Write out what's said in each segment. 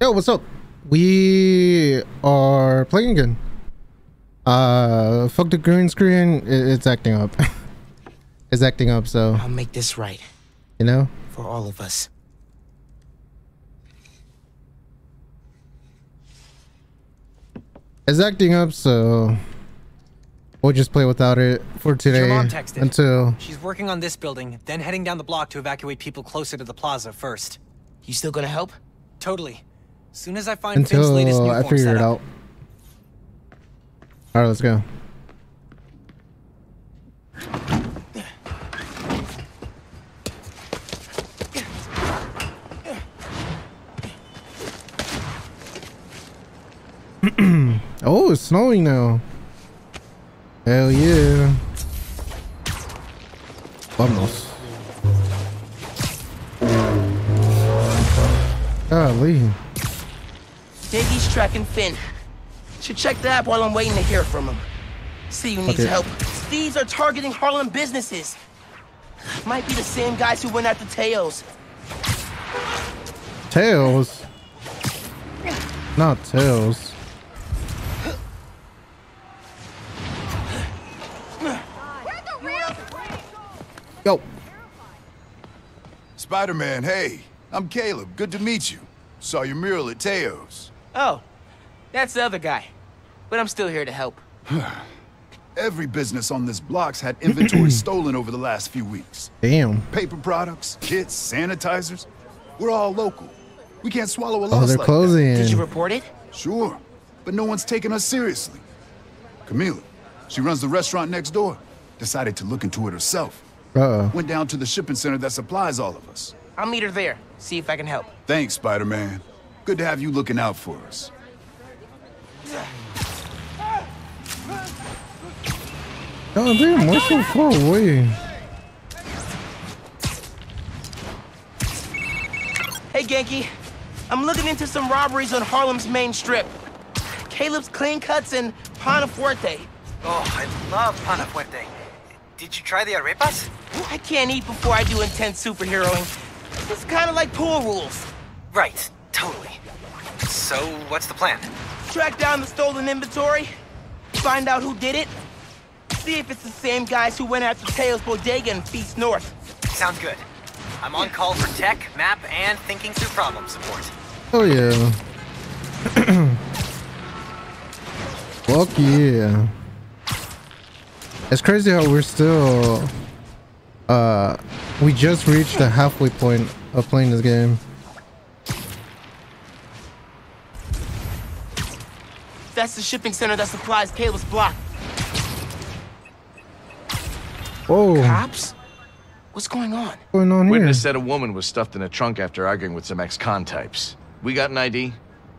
Yo, what's up? We are playing again. Uh, fuck the green screen. It's acting up. it's acting up, so. I'll make this right. You know? For all of us. It's acting up, so. We'll just play without it for today. Your mom texted. Until. She's working on this building, then heading down the block to evacuate people closer to the plaza first. You still gonna help? Totally. Soon as I find Until Phin's latest Nuform figure it out. Alright, let's go. oh, it's snowing now. Hell yeah. Vamos. Golly. Diggy's tracking Phin. Should check the app while I'm waiting to hear from him. See who needs Okay. help. Thieves are targeting Harlem businesses. Might be the same guys who went after Tails. Tails. Not tails. Yo. Spider-Man, hey. I'm Caleb. Good to meet you. Saw your mural at Teo's. Oh, that's the other guy. But I'm still here to help. Every business on this block's had inventory stolen over the last few weeks. Damn. Paper products, kits, sanitizers. We're all local. We can't swallow a loss. Oh, loss they're like closing. Did you report it? Sure, but no one's taking us seriously. Camila, she runs the restaurant next door. Decided to look into it herself. Uh-oh. Went down to the shipping center that supplies all of us. I'll meet her there. See if I can help. Thanks, Spider-Man. Good to have you looking out for us. God damn, why so far away? Hey, Ganke. I'm looking into some robberies on Harlem's main strip. Caleb's Clean Cuts and Panafuerte. Oh, I love Pana Fuerte. Did you try the arepas? I can't eat before I do intense superheroing. It's kind of like pool rules. Right, totally. So, what's the plan? Track down the stolen inventory, find out who did it, see if it's the same guys who went after Tails Bodega and Feast North. Sounds good. I'm on call for tech, map, and thinking through problem support. Oh yeah. Fuck yeah. It's crazy how we're still uh we just reached the halfway point of playing this game. That's the shipping center that supplies Caleb's block. Whoa, Cops? What's going on? what's going on here? Witness said a woman was stuffed in a trunk after arguing with some ex-con types. We got an ID?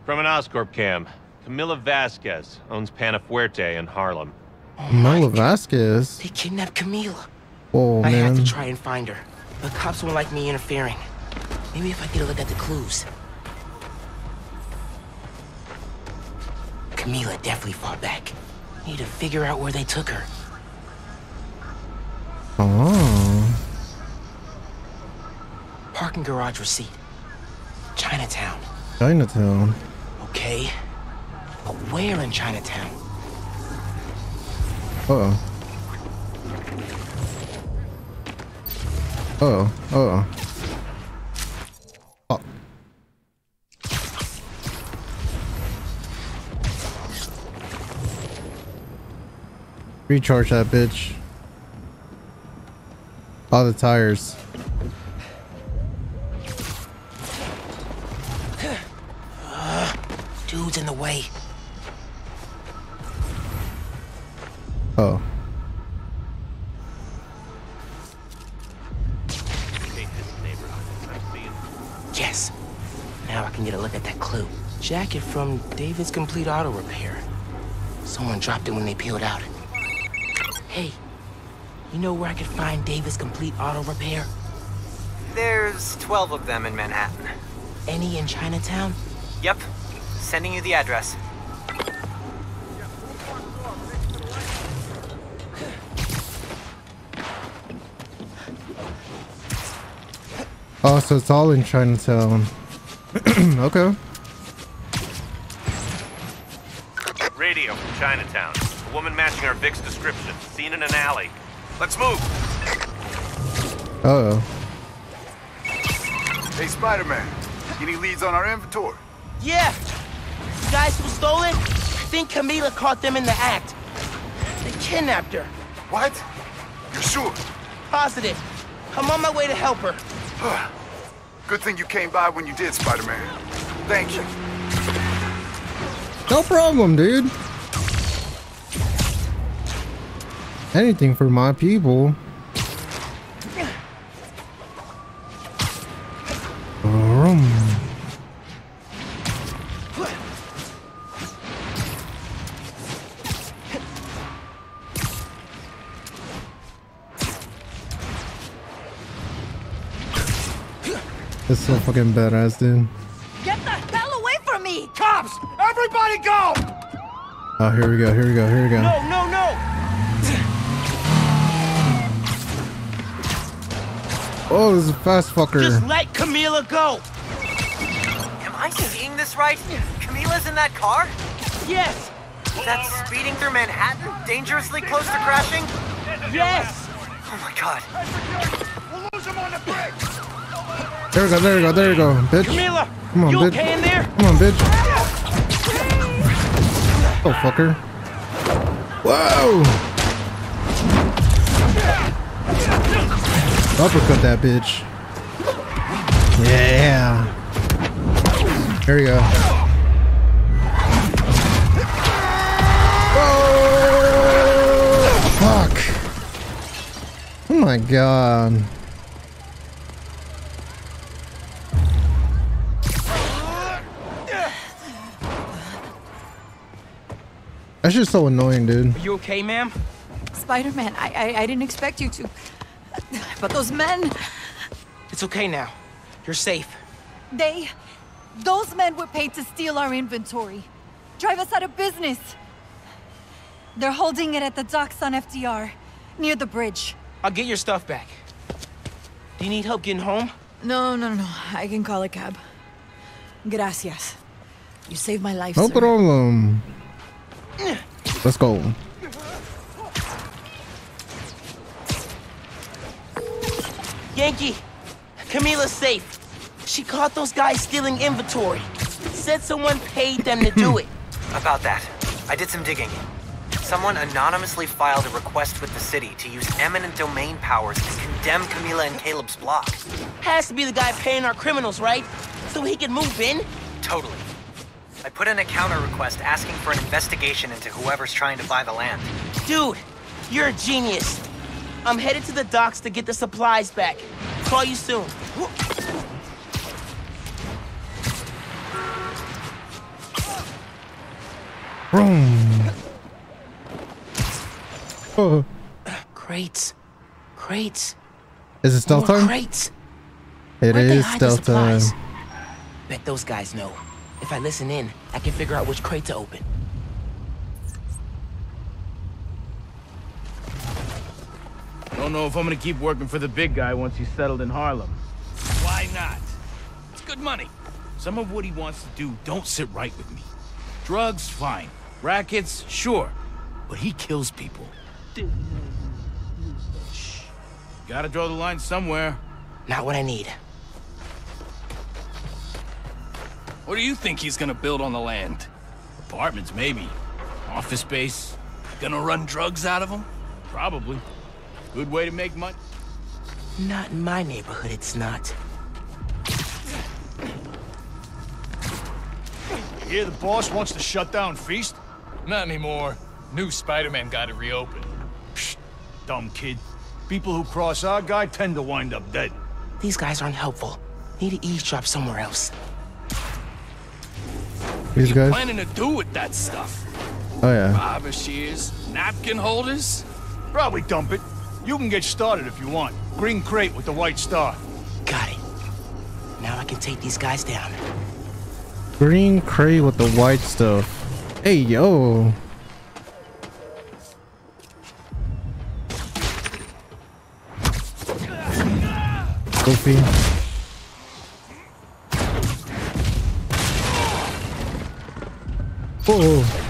From an Oscorp cam, Camila Vasquez owns Panafuerte in Harlem. Oh mela Vasquez. They kidnapped Camila. Whoa, I have man. to try and find her. The cops won't like me interfering. Maybe if I get a look at the clues. Camila definitely fought back. Need to figure out where they took her. Oh. Parking garage receipt. Chinatown. Chinatown. Okay. But where in Chinatown? Uh oh. Uh oh. Uh oh. Oh. Recharge that bitch. All the tires. Dude's in the way. Oh. Yes. Now I can get a look at that clue. Jacket from David's Complete Auto Repair. Someone dropped it when they peeled out. Hey, you know where I could find Davis Complete Auto Repair? There's 12 of them in Manhattan. Any in Chinatown? Yep. Sending you the address. Oh, so it's all in Chinatown. okay. Radio from Chinatown. A woman matching our Vic's description. Seen in an alley. Let's move. Uh oh. Hey, Spider-Man. Any leads on our inventory? Yeah. The guys who stole it, I think Camila caught them in the act. They kidnapped her. What? You're sure? Positive. I'm on my way to help her. Good thing you came by when you did, Spider-Man. Thank you. No problem, dude. Anything for my people. Vroom. That's so fucking badass, dude. Get the hell away from me! Cops! Everybody go! Oh, here we go, here we go, here we go. No, no, no. Oh, this is a fast fucker. Just let Camila go. Am I seeing this right? Camila's in that car? Yes, That's speeding through Manhattan? Dangerously close to crashing? yes. Oh my god. We'll lose him on the bridge! There we go, there we go, there we go, bitch. Camila, Come on, you bitch. okay in there? Come on, bitch. Oh, fucker. Whoa! Uppercut that bitch. Yeah. Here we go. Oh, fuck. Oh my god. That's just so annoying, dude. Are you okay, ma'am? Spider-Man, I, I I didn't expect you to. But those men, It's okay now. You're safe. they, those men were paid to steal our inventory, drive us out of business. They're holding it at the docks on FDR, near the bridge. I'll get your stuff back. Do you need help getting home? No, no, no, I can call a cab. Gracias. You saved my life, No sir. problem. Let's go. Ganke, Camila's safe. She caught those guys stealing inventory. Said someone paid them to do hmm. it. About that, I did some digging. Someone anonymously filed a request with the city to use eminent domain powers to condemn Camila and Caleb's block. Has to be the guy paying our criminals, right? So he can move in? Totally. I put in a counter request asking for an investigation into whoever's trying to buy the land. Dude, you're a genius. I'm headed to the docks to get the supplies back. Call you soon. Oh. Crates. Crates. Is it stealth More time? crates. It Where'd is stealth time. Bet those guys know. If I listen in, I can figure out which crate to open. Don't know if I'm gonna keep working for the big guy once he's settled in Harlem. Why not? It's good money. Some of what he wants to do don't sit right with me. Drugs, fine. Rackets, sure. But he kills people. Gotta draw the line somewhere. Not what I need. What do you think he's gonna build on the land? Apartments, maybe. Office space. Gonna run drugs out of them? Probably. Good way to make money. Not in my neighborhood, it's not. You hear the boss wants to shut down Feast? Not anymore. New Spider-Man got it reopened. Psst, dumb kid. People who cross our guy tend to wind up dead. These guys aren't helpful. Need to eavesdrop somewhere else. These guys. Planning to do with that stuff? Oh yeah. Barber shears? Napkin holders? Probably dump it. You can get started if you want. Green crate with the white star. Got it. Now I can take these guys down. Green crate with the white stuff. Hey yo. Goofy. Oh.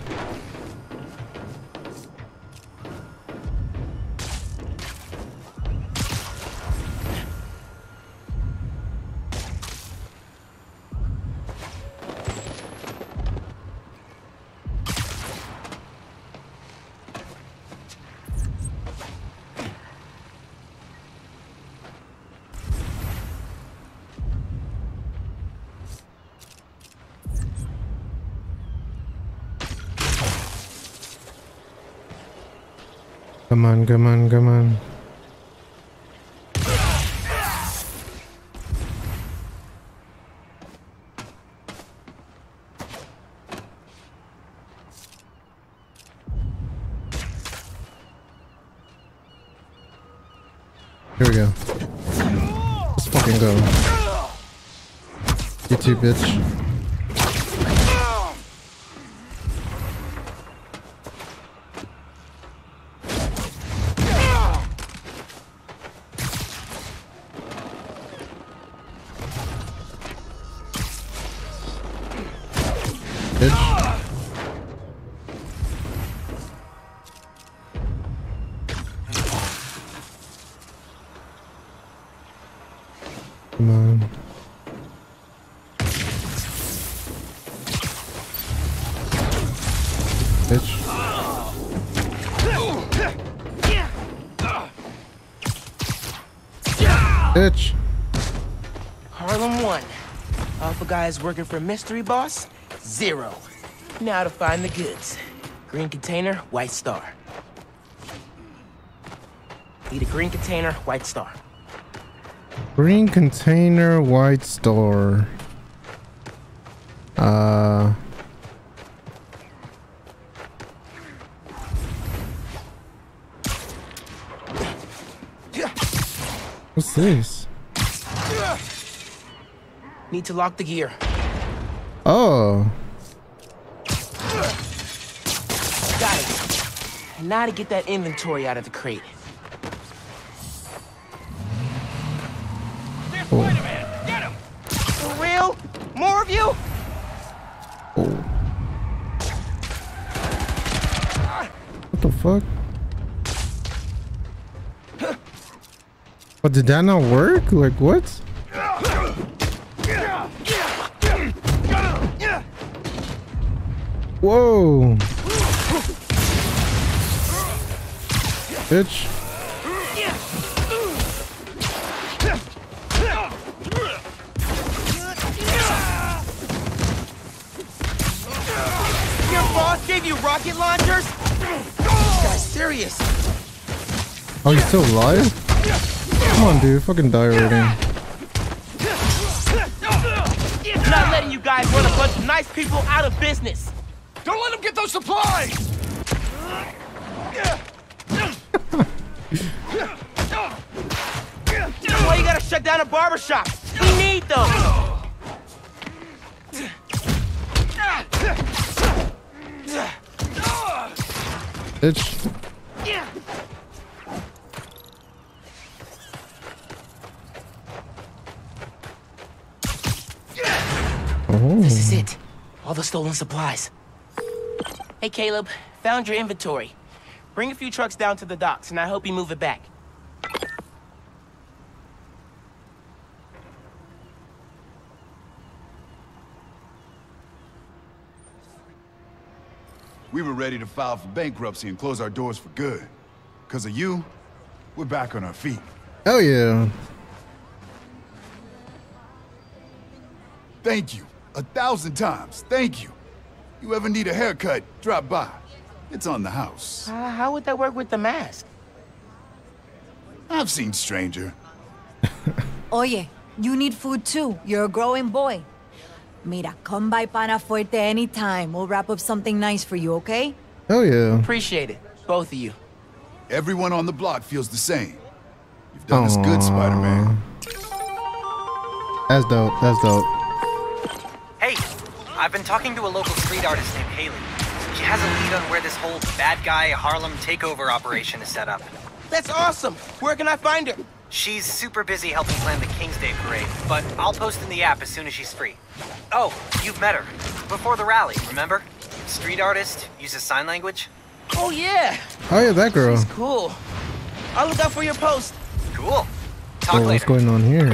Come on, come on, come on. Here we go. Let's fucking go. You too, bitch. Working for Mystery Boss? Zero. Now to find the goods. Green container, white star. Need a green container, white star. Green container, white star. Uh. What's this? Need to lock the gear. Oh. Got it. And now to get that inventory out of the crate. Spider-Man, get him! For real? More of you? Oh. What the fuck? But did that not work? Like what? Bitch. Your boss gave you rocket launchers? This guy's serious. Oh, he's still alive? Come on, dude. Fucking die already. I'm not letting you guys run a bunch of nice people out of business. Don't let them get those supplies! Why you gotta shut down a barbershop? We need those. Bitch. Oh. This is it. All the stolen supplies. Hey, Caleb. Found your inventory. Bring a few trucks down to the docks, and I hope you move it back. We were ready to file for bankruptcy and close our doors for good. Because of you, we're back on our feet. Hell yeah. Thank you. A thousand times. Thank you. You ever need a haircut, drop by. It's on the house. Uh, how would that work with the mask? I've seen stranger. Oye, you need food too. You're a growing boy. Mira, come by Pana Fuerte anytime. We'll wrap up something nice for you, okay? Oh yeah. Appreciate it, both of you. Everyone on the block feels the same. You've done us good, Spider-Man. That's dope. That's dope. Hey, I've been talking to a local street artist named Haley. She has a lead on where this whole bad guy Harlem takeover operation is set up. That's awesome. Where can I find her? She's super busy helping plan the King's Day parade, but I'll post in the app as soon as she's free. Oh, you've met her. Before the rally, remember? street artist, uses sign language. Oh, yeah. Oh yeah, that girl. She's cool. I'll look out for your post. Cool. Talk Oh, what's going on here?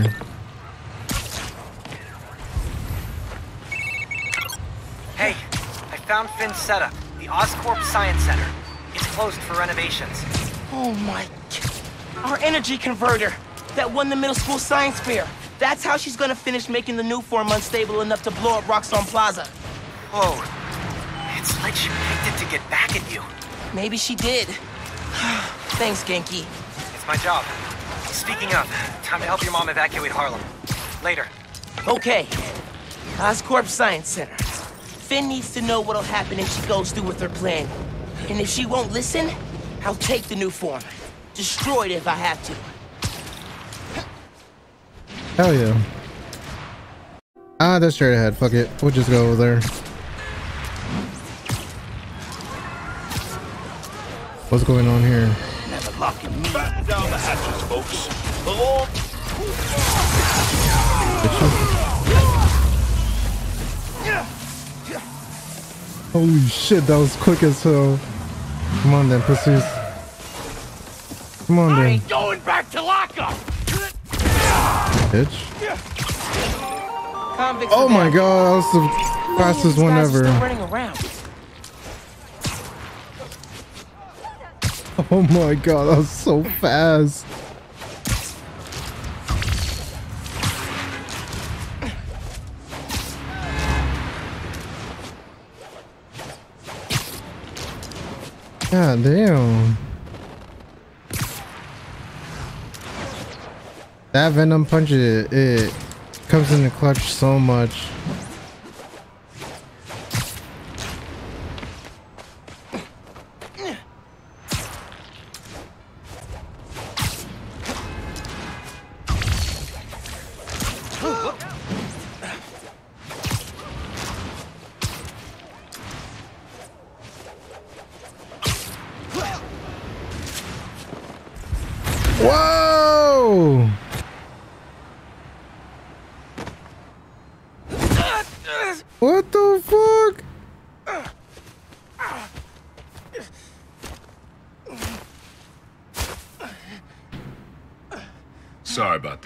Hey, I found Phin's setup, the Oscorp Science Center. It's closed for renovations. Oh, my... Our energy converter that won the middle school science fair. That's how she's gonna finish making the Nuform unstable enough to blow up Roxxon Plaza. Whoa. It's like she picked it to get back at you. Maybe she did. Thanks, Ganke. It's my job. Speaking of, time to help your mom evacuate Harlem. Later. Okay. Oscorp Science Center. Phin needs to know what'll happen if she goes through with her plan. And if she won't listen, I'll take the Nuform. Destroy it if I have to. Hell yeah. Ah, that's straight ahead. Fuck it. We'll just go over there. What's going on here? Never locking me. Batten down the hatches, folks. The law Holy shit, that was quick as hell. Come on then, pussies. Come on I then, ain't going back to lockup. bitch. Convicts Oh my god, that was the fastest one ever. Running around. Oh my god, that was so fast. God damn. That venom punch it, it comes in the clutch so much.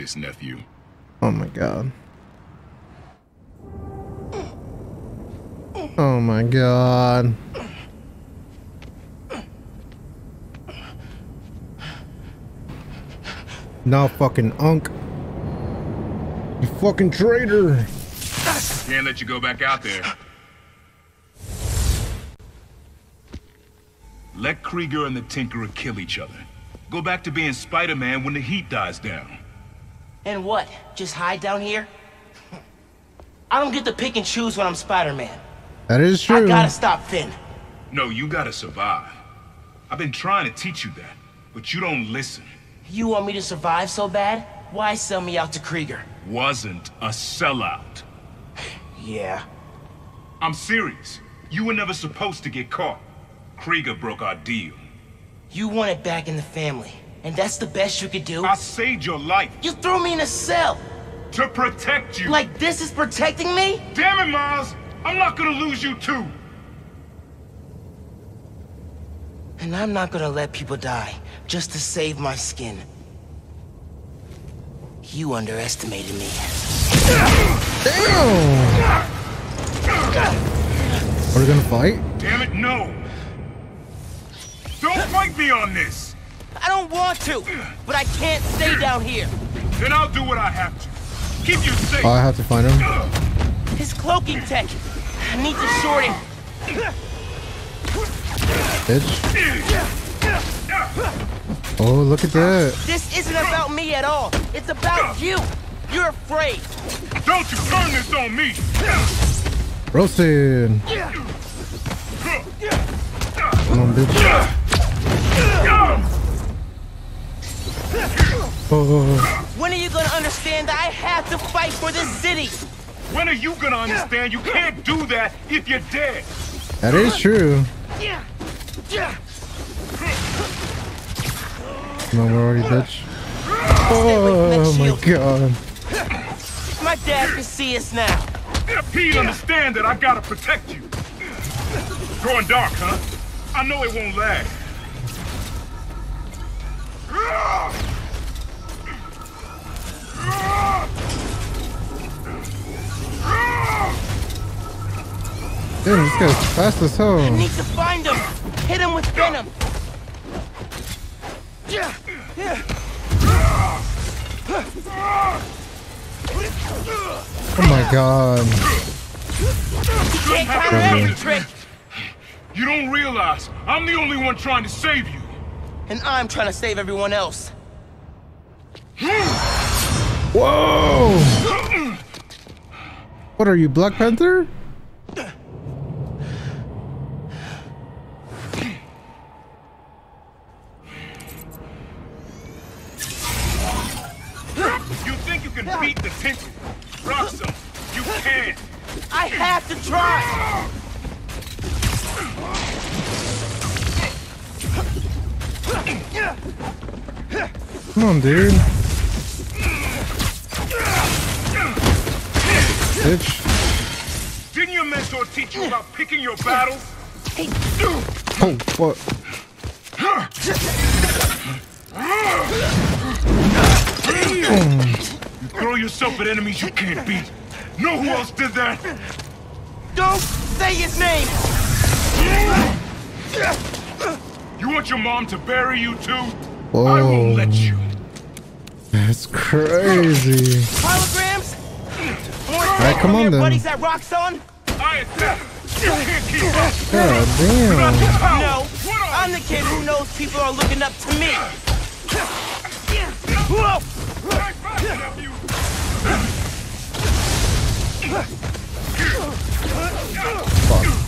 This, nephew. Oh my god. Oh my god. Now fucking unk. You fucking traitor. Can't let you go back out there. Let Krieger and the Tinkerer kill each other. Go back to being Spider-Man when the heat dies down. And what? Just hide down here? I don't get to pick and choose when I'm Spider-Man. That is true. I true. gotta stop Phin. No, you gotta survive. I've been trying to teach you that, but you don't listen. You want me to survive so bad? Why sell me out to Krieger? Wasn't a sellout. Yeah. I'm serious. You were never supposed to get caught. Krieger broke our deal. You want it back in the family. And that's the best you could do? I saved your life You threw me in a cell! to protect you. Like this is protecting me? Damn it, Miles! I'm not gonna lose you too. And I'm not gonna let people die just to save my skin. You underestimated me. Damn! Are we gonna fight? Damn it, no! Don't fight me on this! I don't want to, but I can't stay down here. Then I'll do what I have to. Keep you safe! Oh, I have to find him. His cloaking tech. I need to short him. Bitch. Oh, look at that. This isn't about me at all. It's about you. You're afraid. Don't you turn this on me! Roasted. Come on, bitch. Oh, When are you gonna understand that I have to fight for this city? When are you gonna understand you can't do that if you're dead? that is true. Come on, we're already bitch. Oh my god. My dad can see us now. He'd understand that I gotta protect you. Going dark, huh? I know it won't last. Damn, this guy's fast as hell. I need to find him. Hit him with venom. Yeah, yeah. Oh my god. He can't counter every trick, You don't realize I'm the only one trying to save you. And I'm trying to save everyone else. Whoa! What are you, Black Panther? You think you can beat the Tinker? Roxxon, you can. I have to try. Come on, dude. Bitch. Didn't your mentor teach you about picking your battles? Oh, what? You throw yourself at enemies you can't beat. Know who else did that? Don't say his name. You want your mom to bury you too? I won't let you. That's crazy. Holograms? Alright, come on then. buddies at Roxxon? I attack. You can't keep up. God damn. No, I'm the kid who knows people are looking up to me. Whoa! Fight back, nephew.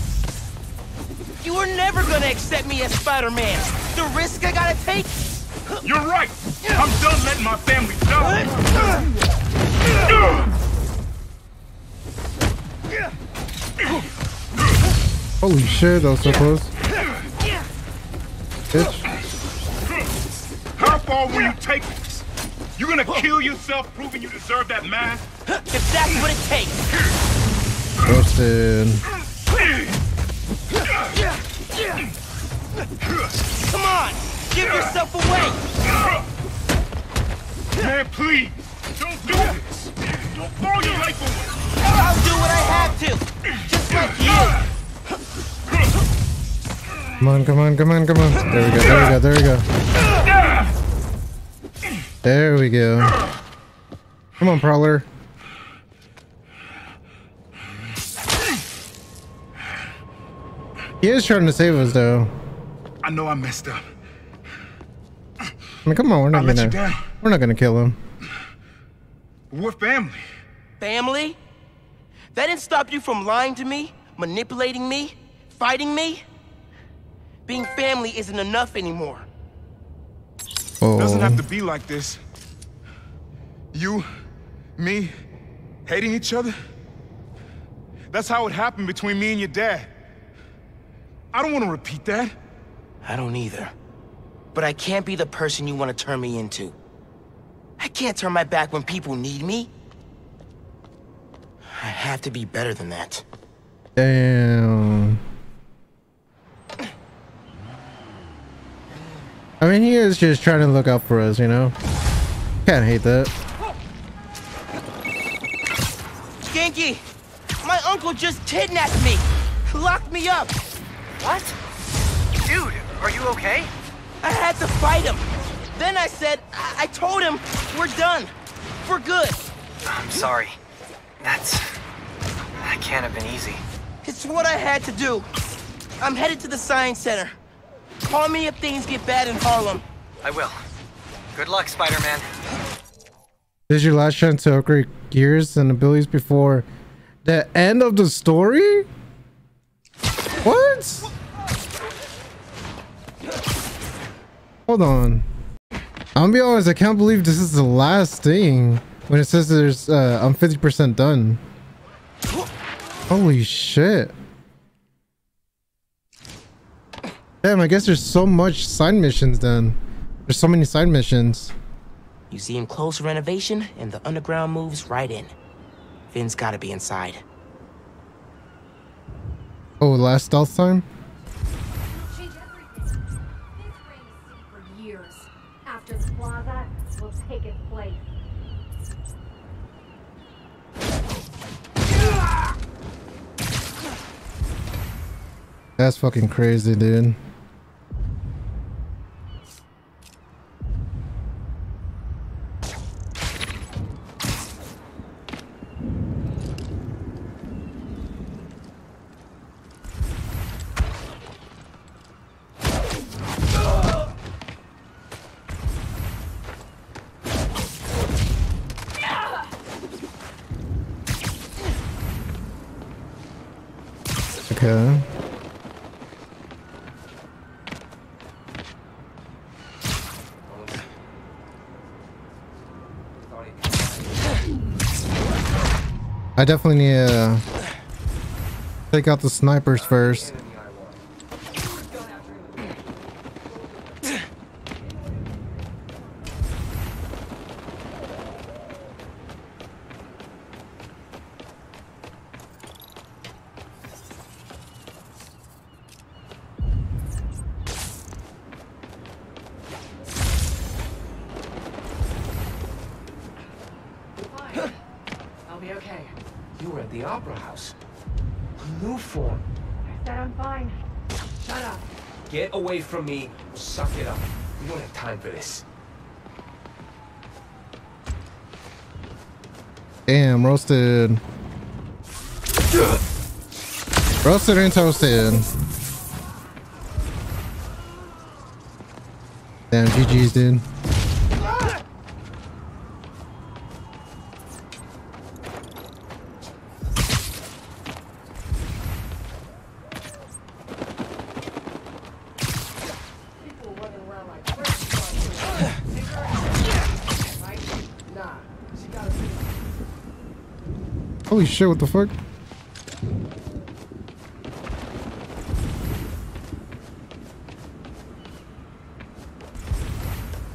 You were never gonna accept me as Spider-Man. The risk I gotta take? You're right. I'm done letting my family die. Holy shit, that was so close. Bitch. How far will you take this? You gonna kill yourself proving you deserve that mask? If that's what it takes. Roasted. Come on, give yourself away. Man, please, don't do this. Don't throw your life away. I'll do what I have to, just like you. Come on, come on, come on, come on. There we go, there we go, there we go. There we go. Come on, Prowler. He is trying to save us, though. I know I messed up. I mean, come on, we're not let gonna, we're not gonna kill him. We're family. Family? That didn't stop you from lying to me, manipulating me, fighting me? Being family isn't enough anymore. Oh, Doesn't have to be like this. You, me, hating each other? That's how it happened between me and your dad. I don't want to repeat that. I don't either. But I can't be the person you want to turn me into. I can't turn my back when people need me. I have to be better than that. damn. I mean, he is just trying to look out for us, you know. Can't hate that. Ganke! My uncle just kidnapped me! Locked me up! What? Dude, are you okay? I had to fight him! Then I said, I, I told him, we're done. For good. I'm sorry. That's... That can't have been easy. It's what I had to do. I'm headed to the Science Center. Call me if things get bad in Harlem. I will. Good luck, Spider-Man. This is your last chance to upgrade gears and abilities before the end of the story? What? Hold on. I'm gonna be honest, I can't believe this is the last thing when it says there's uh I'm 50% done. Holy shit. Damn, I guess there's so much side missions then. There's so many side missions. Museum closed for renovation, and the underground moves right in. Phin's gotta be inside. Oh, last stealth time? The plaza, we'll take its place. That's fucking crazy, dude. I definitely need to take out the snipers first. The Opera House. Nuform. I said I'm fine. Shut up. Get away from me. Suck it up. We don't have time for this. Damn, roasted. Roasted and toasted. Damn, GG's, dude. Holy shit, what the fuck?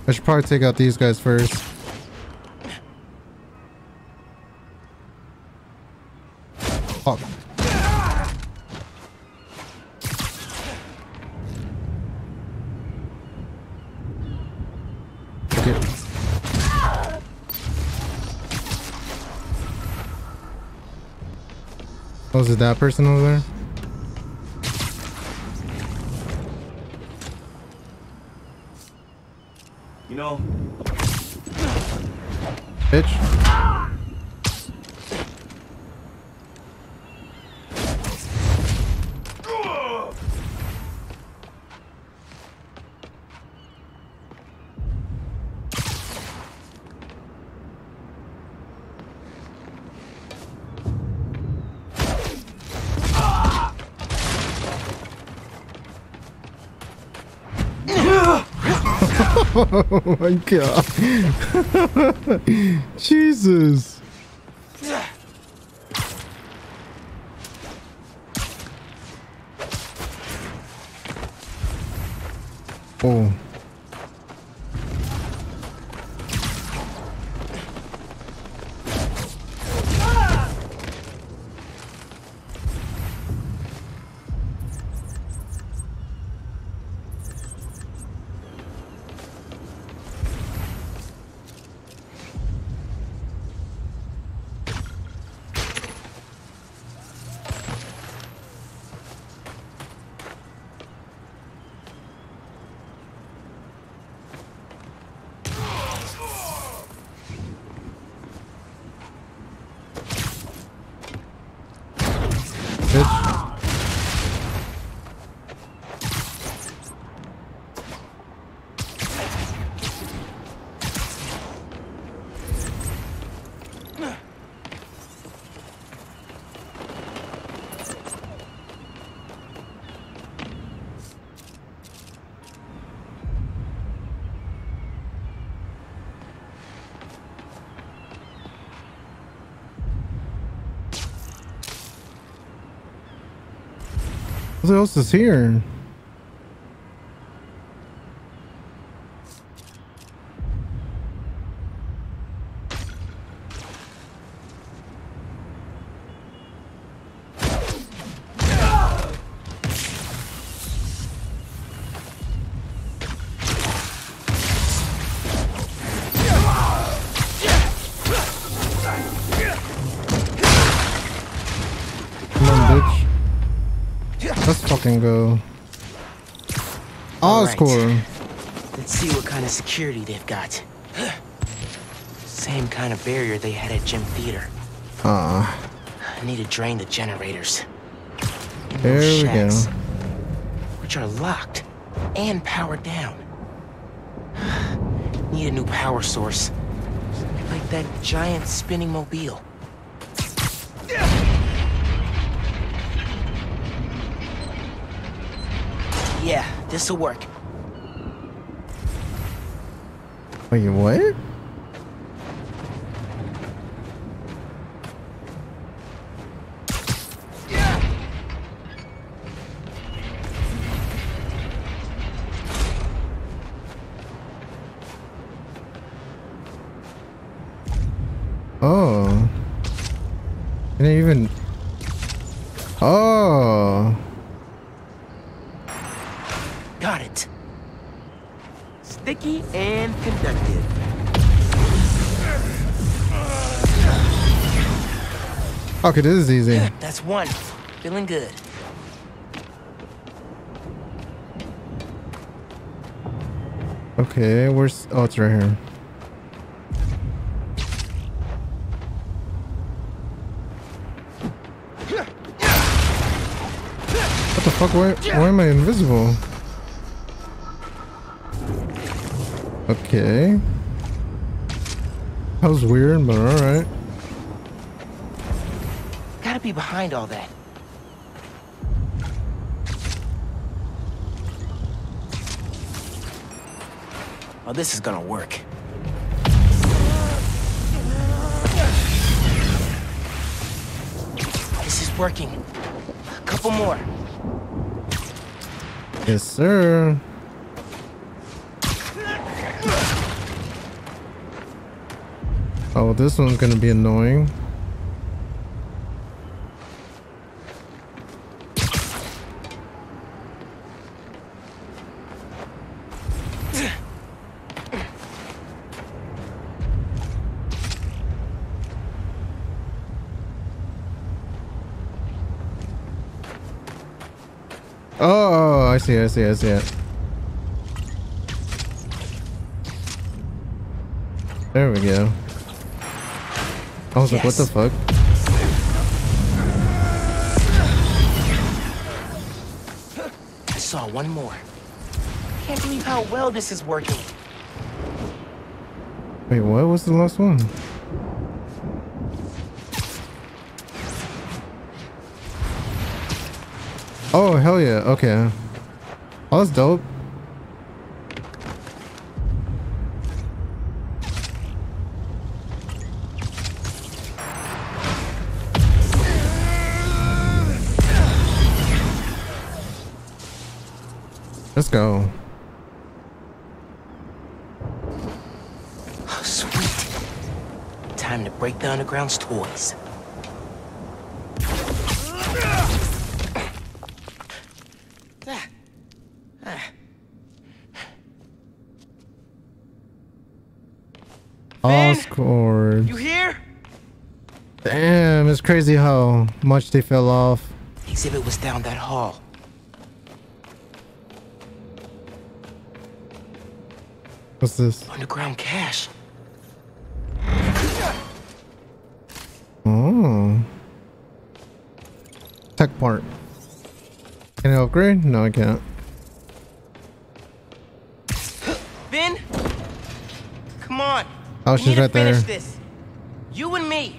I should probably take out these guys first. Is it that person over there? You know, Bitch. Oh What else is here? Can go. Oscorp. Let's see what kind of security they've got. Same kind of barrier they had at Gym Theater. Ah, I need to drain the generators. There we go. Which are locked and powered down. Need a new power source. Like that giant spinning mobile. Yeah, this'll work. wait, what? Okay, this is easy. That's one. Feeling good. Okay, where's. Oh, it's right here. What the fuck? Why, why am I invisible? Okay. That was weird, but alright. Gotta be behind all that. Oh, this is gonna work. This is working. A couple more. Yes, sir. Oh, this one's gonna be annoying. I see, I see, I see it. There we go. I was like, what the fuck? I saw one more. Can't believe how well this is working. Wait, what was the last one? Oh, hell yeah. Okay. Oh, that's dope. Let's go. Oh, sweet. Time to break the Underground's toys. Ah. Ah. Oscorp. You here? Damn, it's crazy how much they fell off. Exhibit was down that hall. What's this? Underground cache. Oh. Hmm. Tech part. Can I upgrade? No, I can't. Phin? Come on. Oh, she's right there. this. You and me.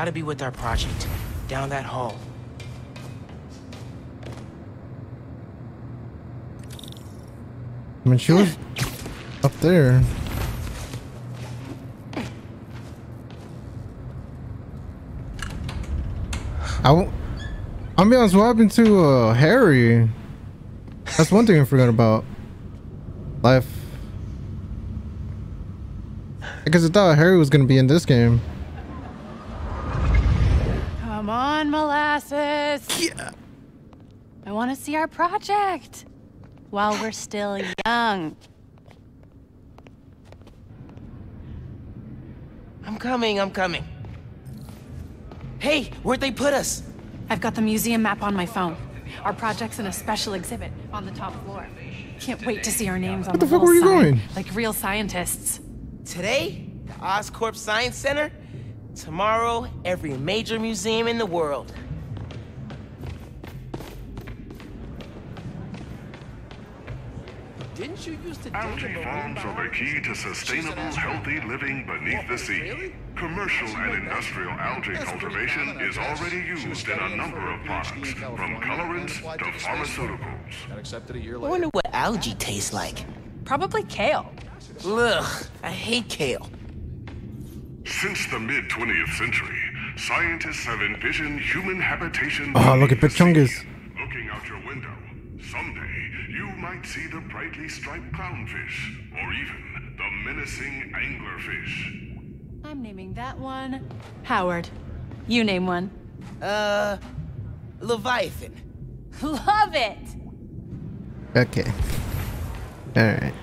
She's got to be with our project. Down that hall. I mean, she was up there. I w- I'll be honest, what happened to uh, Harry? That's one thing I forgot about. Life. Because I thought Harry was gonna be in this game. Molasses. Yeah. I want to see our project while we're still young. I'm coming, I'm coming. Hey, where'd they put us? I've got the museum map on my phone. Our project's in a special exhibit on the top floor. Can't wait to see our names on What the the fuck little were you sign, doing? Like real scientists. Today, the Oscorp Science Center. Tomorrow, every major museum in the world. Didn't you used to Algae farms are the key to sustainable, healthy living beneath the sea. Commercial and industrial algae cultivation is already used in a number of products, from colorants to pharmaceuticals. Got accepted a year I wonder what algae tastes like. Probably kale. Ugh, I hate kale. Since the mid 20th century, scientists have envisioned human habitation. Oh, look at beneath. Pechungus. Looking out your window, someday you might see the brightly striped clownfish, or even the menacing anglerfish. I'm naming that one Howard. You name one. Uh, Leviathan. Love it! Okay. Alright.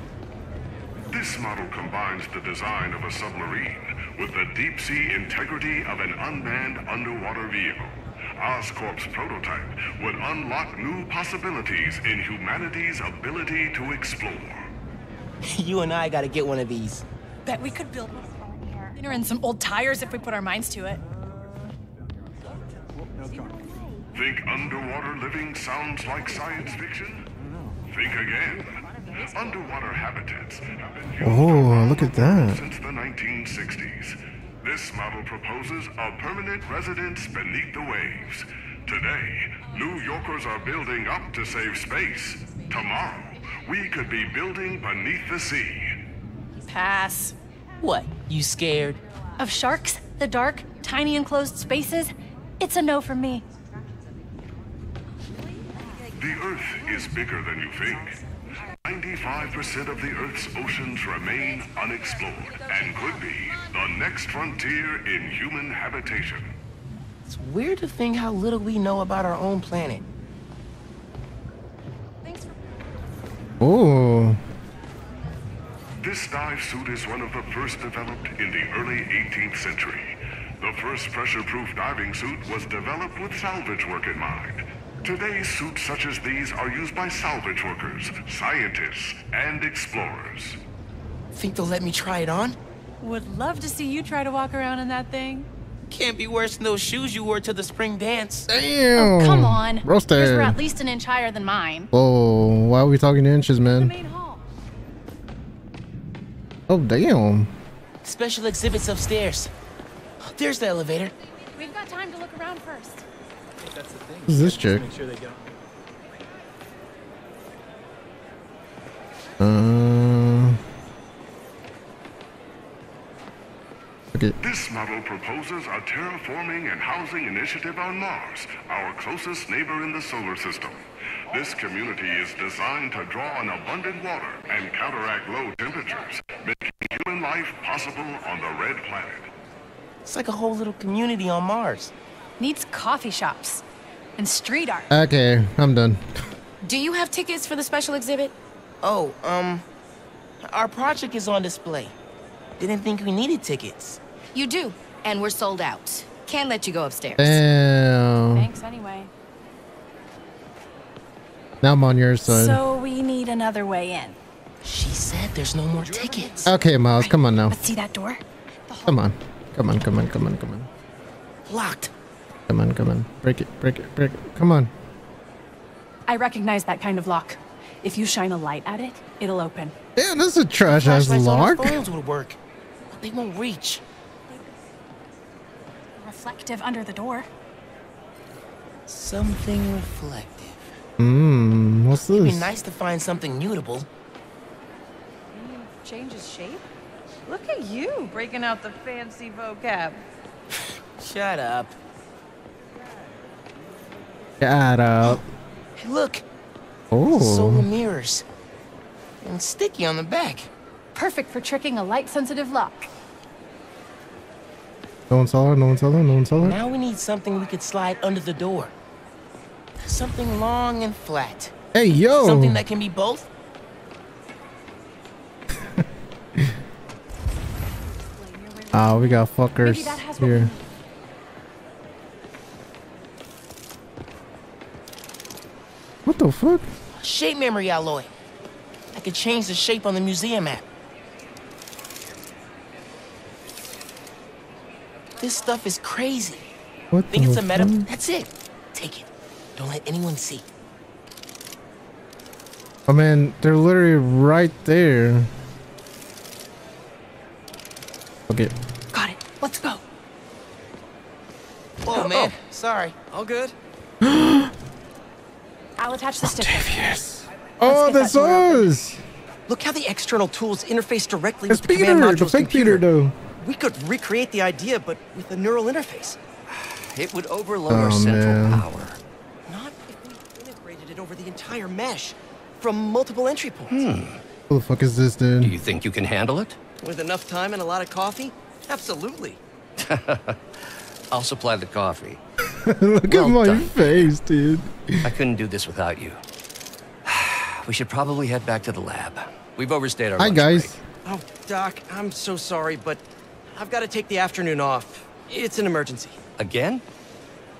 This model combines the design of a submarine with the deep sea integrity of an unmanned underwater vehicle. Oscorp's prototype would unlock new possibilities in humanity's ability to explore. you and I gotta get one of these. Bet we could build one here. Dinner and some old tires if we put our minds to it. Think underwater living sounds like science fiction? Think again. Underwater habitats have been used Oh, look at that. since the 1960s. This model proposes a permanent residence beneath the waves. Today, New Yorkers are building up to save space. Tomorrow, we could be building beneath the sea. Pass. What, you scared? Of sharks, the dark, tiny enclosed spaces? It's a no from me. The Earth is bigger than you think. 95% of the Earth's oceans remain unexplored and could be the next frontier in human habitation. It's weird to think how little we know about our own planet. Oh. This dive suit is one of the first developed in the early 18th century. The first pressure-proof diving suit was developed with salvage work in mind. Today's suits such as these are used by salvage workers, scientists, and explorers. Think they'll let me try it on? Would love to see you try to walk around in that thing. Can't be worse than those shoes you wore to the spring dance. Damn. Oh, come on. Roasted. Yours were at least an inch higher than mine. Whoa, why are we talking inches, man? Oh, damn. Special exhibits upstairs. There's the elevator. We've got time to look around first. Who's this chick? Uh. Okay. This model proposes a terraforming and housing initiative on Mars, our closest neighbor in the solar system. This community is designed to draw on abundant water and counteract low temperatures, making human life possible on the red planet. It's like a whole little community on Mars. Needs coffee shops and street art. Okay, I'm done. Do you have tickets for the special exhibit? Oh, um, our project is on display. Didn't think we needed tickets. You do, and we're sold out. Can't let you go upstairs. Damn. Thanks anyway. Now I'm on your side. So we need another way in. She said there's no more tickets. okay, Miles, come on now. Let's see that door. Come on. Come on, come on, come on, come on. Locked. Come on, come on. Break it, break it, break it. Come on. I recognize that kind of lock. If you shine a light at it, it'll open. Damn, this is a trash ass Flashlights on our lock. phones would work, but they won't reach. Reflective under the door. Something reflective. Mmm, what's this? It'd be nice to find something mutable. Changes shape? Look at you breaking out the fancy vocab. Shut up. Shut up. Hey, look. Oh. Solar mirrors. And sticky on the back. Perfect for tricking a light-sensitive lock. No one saw it, no one saw it, no one saw it. Now we need something we could slide under the door. Something long and flat. Hey, yo. Something that can be both. Oh, we got fuckers Maybe that has what we here. What the fuck? Shape memory alloy. I could change the shape on the museum map. This stuff is crazy. What Think the it's a meta? fuck? That's it. Take it. Don't let anyone see. Oh man, they're literally right there. Okay. Got it. Let's go. Oh, oh. man. Sorry. All good. I'll attach the sticker. Oh, get that that's door open. us. Look how the external tools interface directly It's with the command Peter, the module's fake computer. Peter, though. We could recreate the idea, but with a neural interface. It would overload Oh, our central man. power. Not if we integrated it over the entire mesh from multiple entry points. Hmm. Who the fuck is this, dude? Do you think you can handle it? With enough time and a lot of coffee? Absolutely. I'll supply the coffee. Look Well at my done. face, dude. I couldn't do this without you. We should probably head back to the lab. We've overstayed our Hi, lunch guys. Oh, Doc, I'm so sorry, but I've got to take the afternoon off. It's an emergency. Again?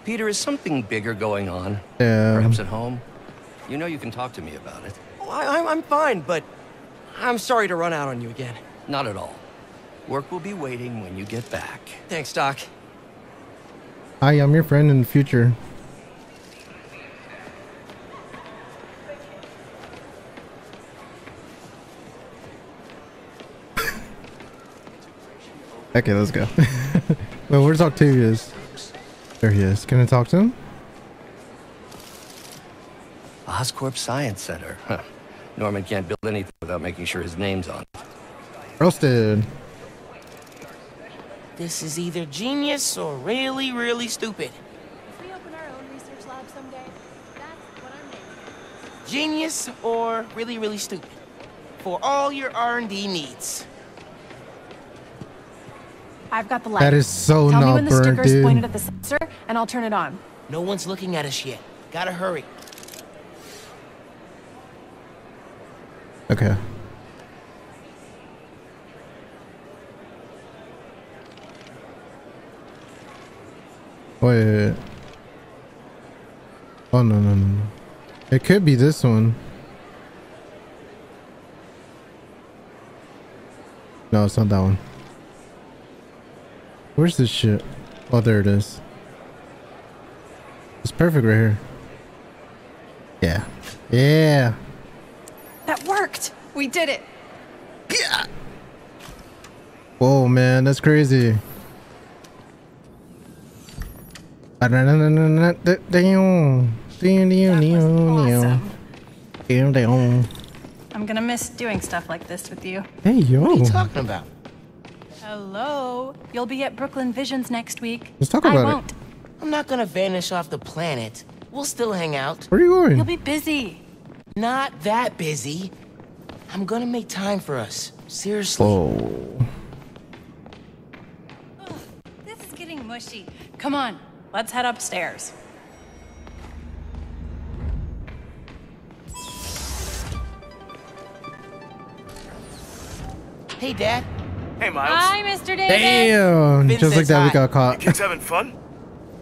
Peter, is something bigger going on? Yeah. Perhaps at home? You know you can talk to me about it. Oh, I, I'm- I'm fine, but I'm sorry to run out on you again. Not at all. Work will be waiting when you get back. Thanks, Doc. Hi, I'm your friend in the future. okay, let's go. well, where's Octavius? There he is. Can I talk to him? Oscorp Science Center. Huh. Norman can't build anything without making sure his name's on it. Roasted. This is either genius or really, really stupid. If we open our own research lab someday, that's what I'm making. Genius or really, really stupid. For all your R&D needs. I've got the light. That is so Tell me not when the burnt, sticker's dude. pointed at the sensor, and I'll turn it on. No one's looking at us yet. Gotta hurry. Okay. Oh, Wait. Oh no no no no. It could be this one. No, it's not that one. Where's this shit? Oh, there it is. It's perfect right here. Yeah. Yeah. That worked. We did it. Yeah. Whoa, man, that's crazy. Damn. I'm gonna miss doing stuff like this with you. Hey, yo. What are you talking about? Hello. You'll be at Brooklyn Visions next week. Let's talk I about it. won't. I'm not gonna vanish off the planet. We'll still hang out. Where are you going? You'll be busy. Not that busy. I'm gonna make time for us. Seriously. Whoa. This is getting mushy. Come on, let's head upstairs. Hey, Dad. Hey, Miles. Hi, Mr. Davis. Damn. Vince Just like says that, we got caught. Kids having fun?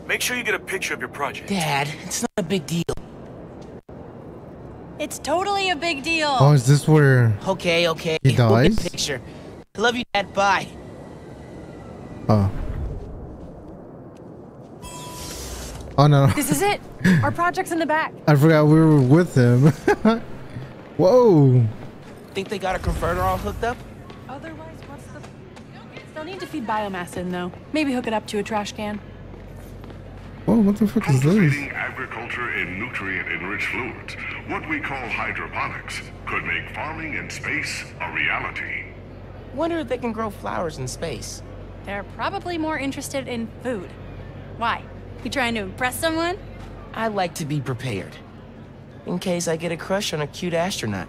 Make sure you get a picture of your project. Dad, it's not a big deal. It's totally a big deal. Oh, is this where? Okay, okay. He We'll get a dies? picture. I love you, Dad. Bye. Oh. Oh no. This is it. Our project's in the back. I forgot we were with him. Whoa. Think they got a converter all hooked up? Otherwise, what's the... They'll need to feed biomass in, though. Maybe hook it up to a trash can. Whoa, what the fuck is this? Cultivating agriculture in nutrient-enriched fluids, what we call hydroponics, could make farming in space a reality. Wonder if they can grow flowers in space. They're probably more interested in food. Why? You trying to impress someone? I like to be prepared. In case I get a crush on a cute astronaut.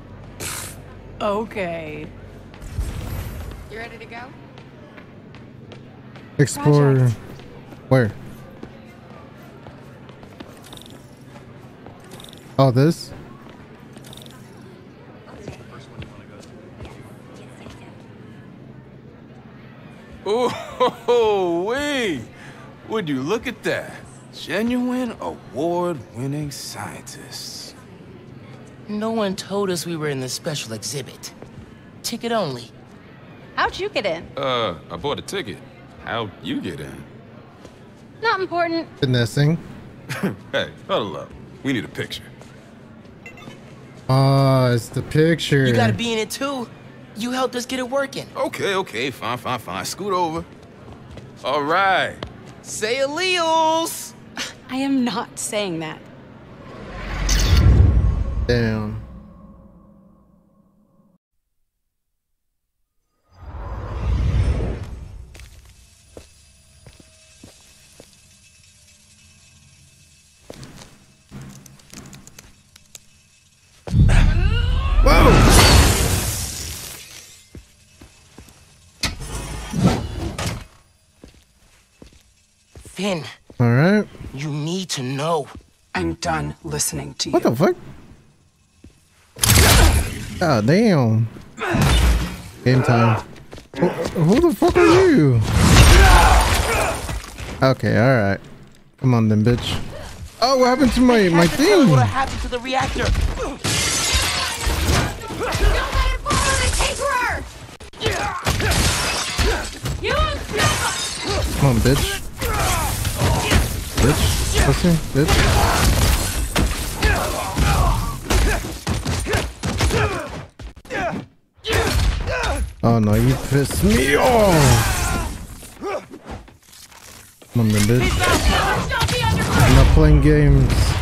Okay. You ready to go? Explore. Project. Where? Oh, this? Oh, wait! Would you look at that? Genuine award-winning scientists. No one told us we were in the special exhibit. Ticket only. How'd you get in? Uh, I bought a ticket. How'd you get in? Not important. Finessing. hey, huddle up. We need a picture. Oh, it's the picture. You gotta be in it too. You helped us get it working. Okay, okay, fine, fine, fine. Scoot over. All right. Say alleles. I am not saying that. Damn. Phin, All right. you need to know. I'm done listening to you. What the fuck? God damn. Game time. Who, who the fuck are you? Okay, alright. Come on then, bitch. Oh, what happened to my, my thing? What happened to the reactor? Come on, bitch. Bitch. Pussy. Bitch. Oh no, you pissed me off. Come on then, bitch. I'm not playing games.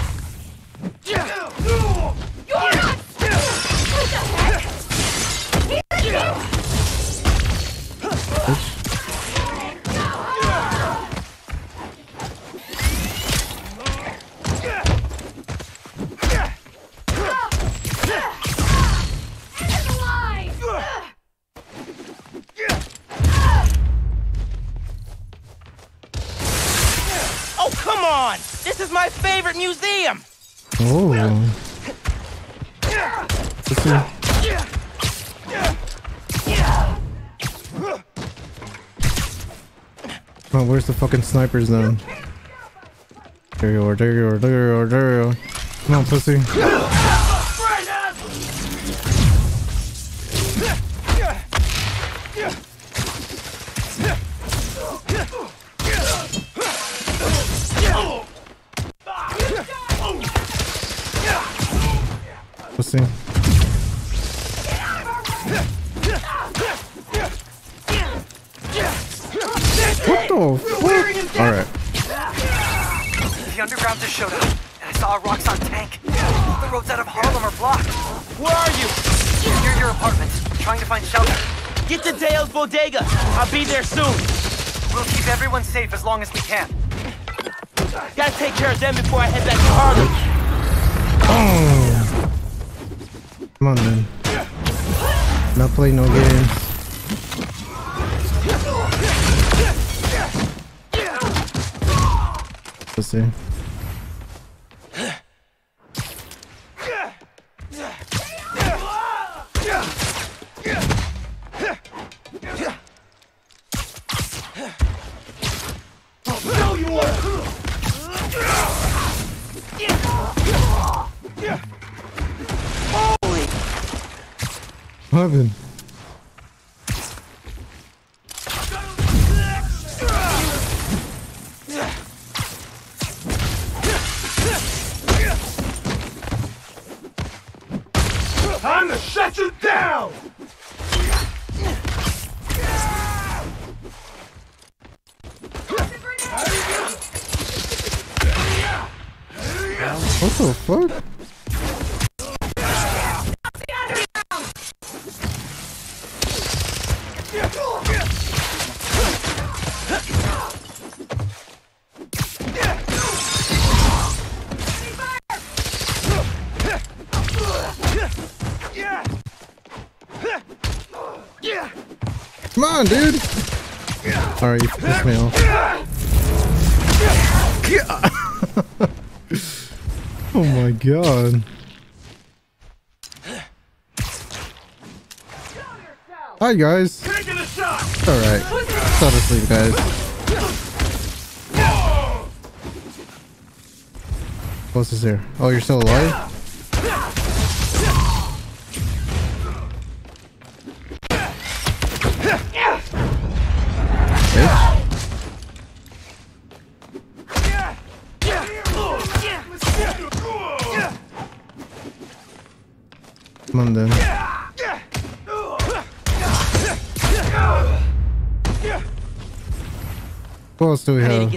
My museum! Oh. Come where's the fucking snipers then? There you are, there you are, there you are, there you are. Come on. Pussy. There soon. We'll keep everyone safe as long as we can. Gotta take care of them before I head back to Harlem. Oh. Come on then. Not play no games. Pussy. No, Come on, dude. Alright, you pissed me off. oh my god. Hi guys. Alright. Start to sleep, guys. What's this here? Oh, you're still alive?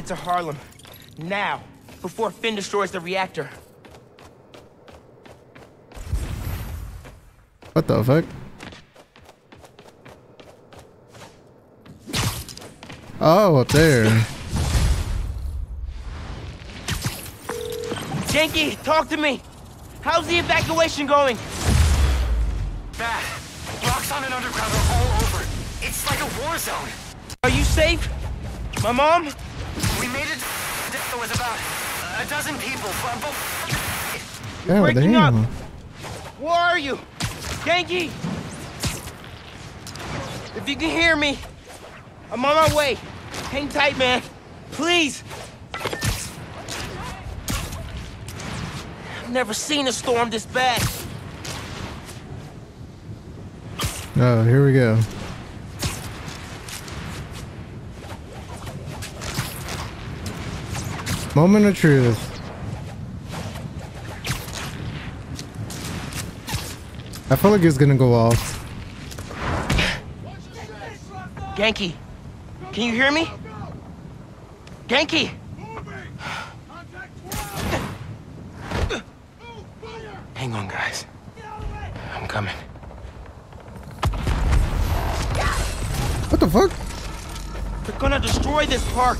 To have? get to Harlem. Now. Before Phin destroys the reactor. What the fuck? Oh, up there. Ganke, talk to me. How's the evacuation going? Bad. Roxxon and Underground are all over. It's like a war zone. Are you safe? My mom? We made it. There was about a dozen people. but- but- God breaking damn. Where are you? Ganke! If you can hear me, I'm on my way. Hang tight, man. Please. I've never seen a storm this bad. Oh, here we go. Moment of truth. I feel like it's gonna go off. Ganke, can you hear me? Ganke! Hang on, guys. I'm coming. What the fuck? They're gonna destroy this park.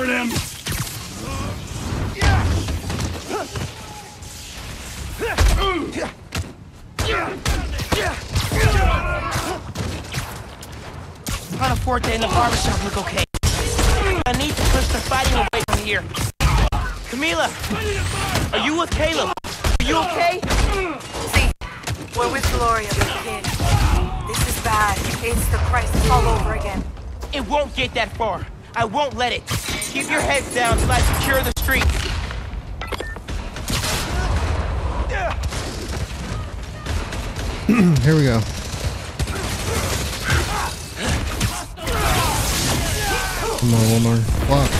That hurt him! Forte and the barbershop look okay. I need to push the fighting away from here. Camila, are you with Caleb? Are you okay? See, we're with Gloria, the kid. This is bad. It's the crisis all over again. It won't get that far. I won't let it. Keep your heads down till I secure the street. Here we go. Come on, one more. Fuck.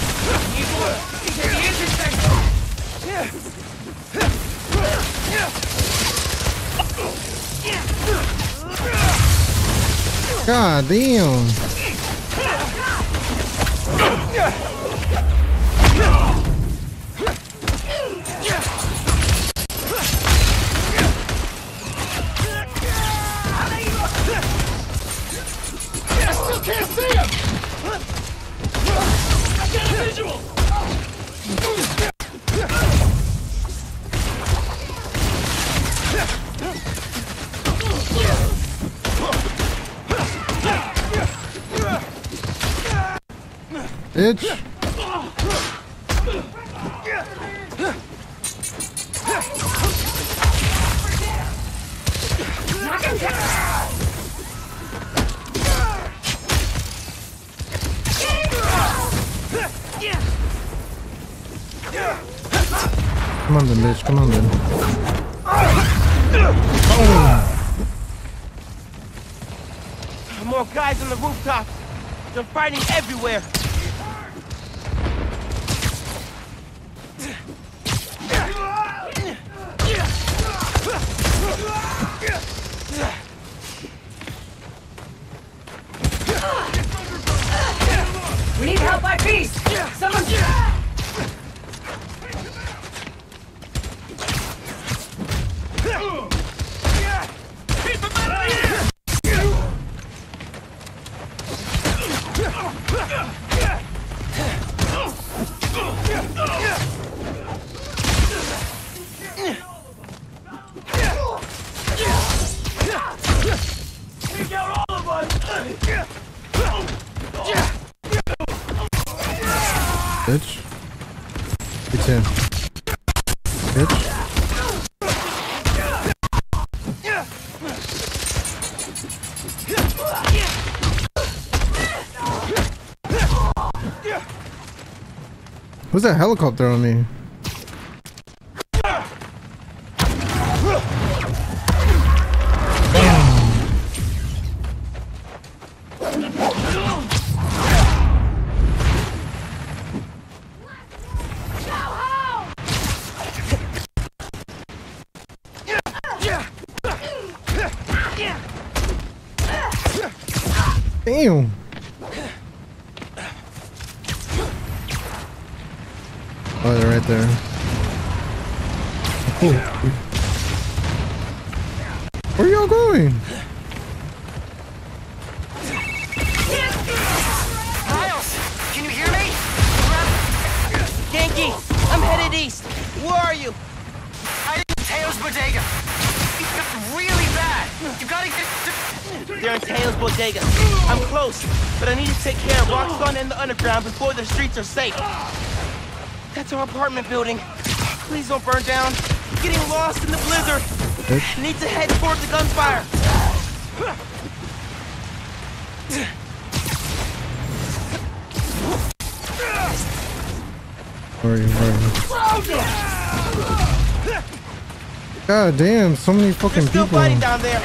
God damn. Bitch. Who's that helicopter on me? God damn, so many fucking Still people. fighting down there.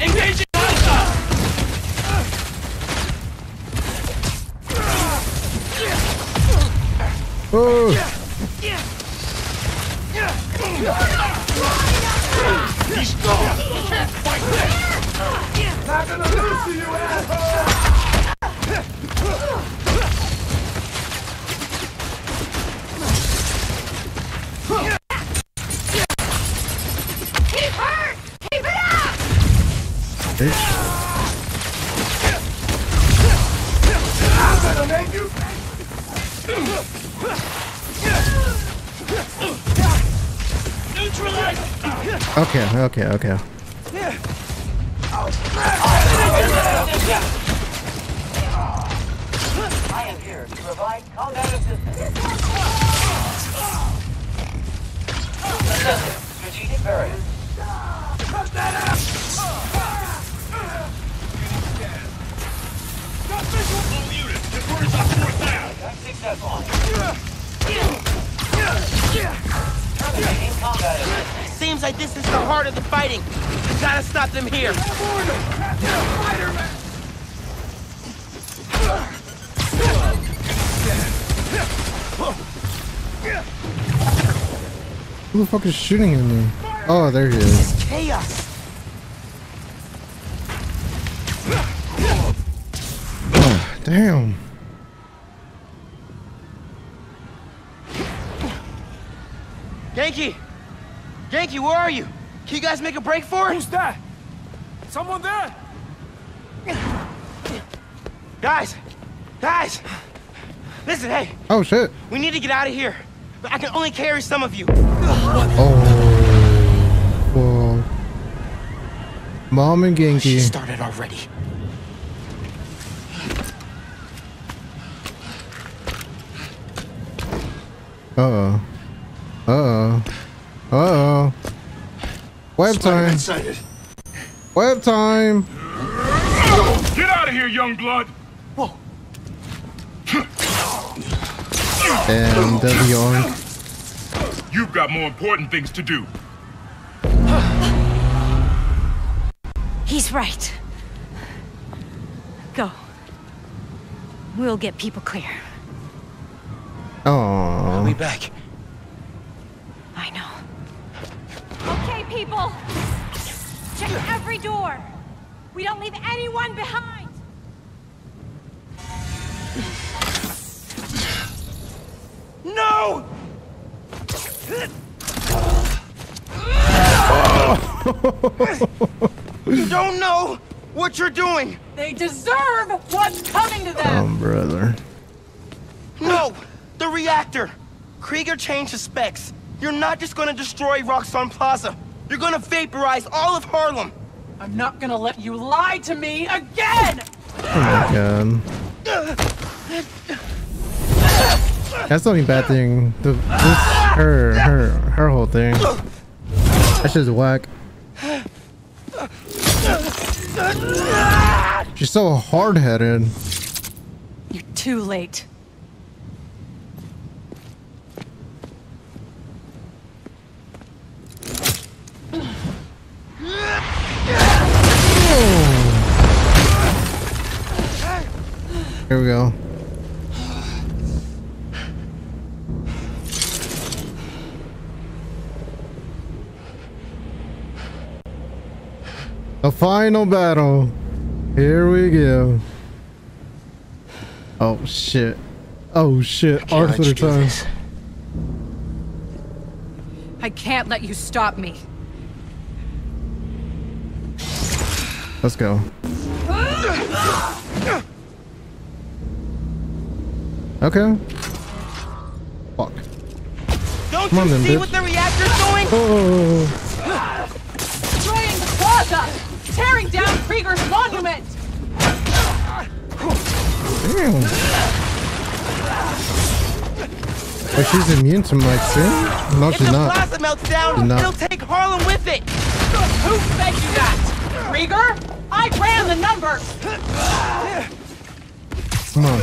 Engaging Oh, He's gone. Fight this. Not gonna lose to you, asshole. Okay, okay, fuck is shooting at me? Oh, there he is. Chaos. Damn. Ganke! Ganke, where are you? Can you guys make a break for it? Who's that? Someone there? Guys! Guys! Listen, hey, Oh shit. we need to get out of here. But I can only carry some of you. Oh. Whoa. Mom and Ganke. She started already. Uh oh. Uh oh. Uh oh. Web time. Web time. Get out of here, young blood! Whoa. And Devion. You've got more important things to do. He's right. Go. We'll get people clear. Oh. I'll be back. I know. Okay, people. Check every door. We don't leave anyone behind. You don't know what you're doing. They deserve what's coming to them. Um, brother. No! The reactor! Krieger changed the specs. You're not just gonna destroy Roxxon Plaza. You're gonna vaporize all of Harlem. I'm not gonna let you lie to me again! Oh my god. That's the only bad thing. The, this, her, her, her whole thing. That's just whack. She's so hard-headed. You're too late. Here we go. The final battle. Here we go. Oh shit. Oh shit. Arthur let time. I can't let you stop me. Let's go. Okay. Fuck. Don't Come on you then, see bitch. what the reactor's doing? Oh. Destroying the plaza! Tearing down Krieger's monument! Damn. But she's immune to my sin? No, if she's the not. plaza melts down, not. it'll take Harlem with it. Who fed you that? Krieger? I ran the numbers! Come on.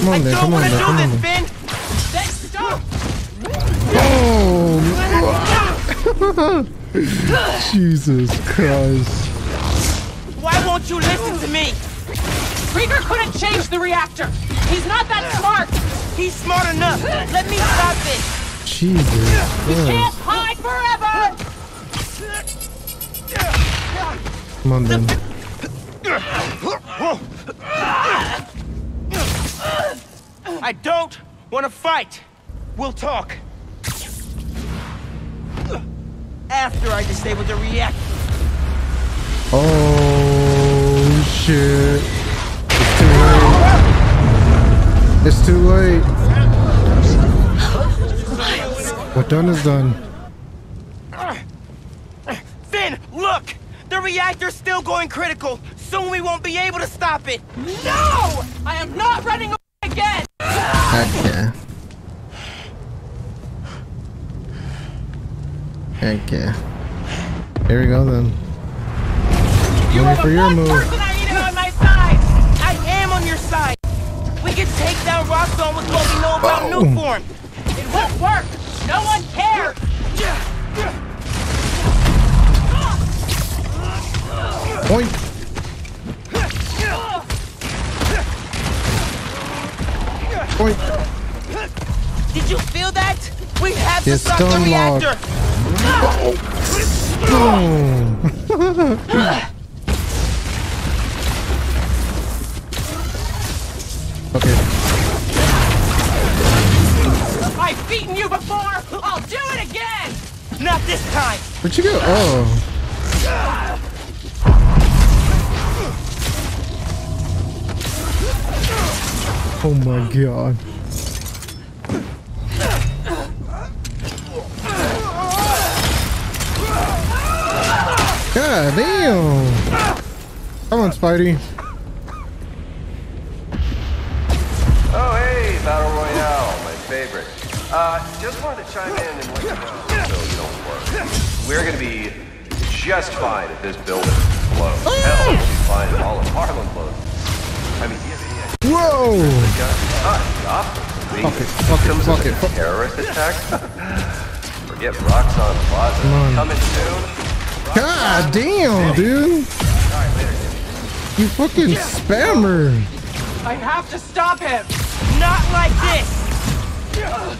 Come on then, come on then, come on then. Phin. Then stop! Oh! Jesus Christ. Why won't you listen to me? Krieger couldn't change the reactor! He's not that smart! He's smart enough. Let me stop this. Jesus You can't hide forever! Come on then. I don't want to fight. We'll talk. After I disable the reactor. Oh shit. It's too late. It's too late. What done is done. Phin, look! The reactor's still going critical. Soon we won't be able to stop it. No! I am not running away again! Okay. Okay. Here we go then. You are for the your move. person I needed on my side! I am on your side. We can take down Roxxon with what we know about Boom. Nuform. It won't work! No one cares! Point. Point. Did you feel that? We have to Yes, stop the log. reactor. Boom. okay. I've beaten you before! I'll do it again! Not this time. Where'd you go? Oh. Oh my god. God damn. Come on, Spidey. Oh, hey, Battle Royale, my favorite. Uh, just wanted to chime in and let you know so you don't worry. We're gonna be just fine if this building blows. Hell, we'll be fine if all of Harlem blows. I mean, yeah, yeah. Whoa! Stop. Fuck it, fuck it, fuck it, terrorist attack? Forget Roxxon Plaza. Coming soon. God damn, dude. You fucking spammer. I have to stop him! Not like this.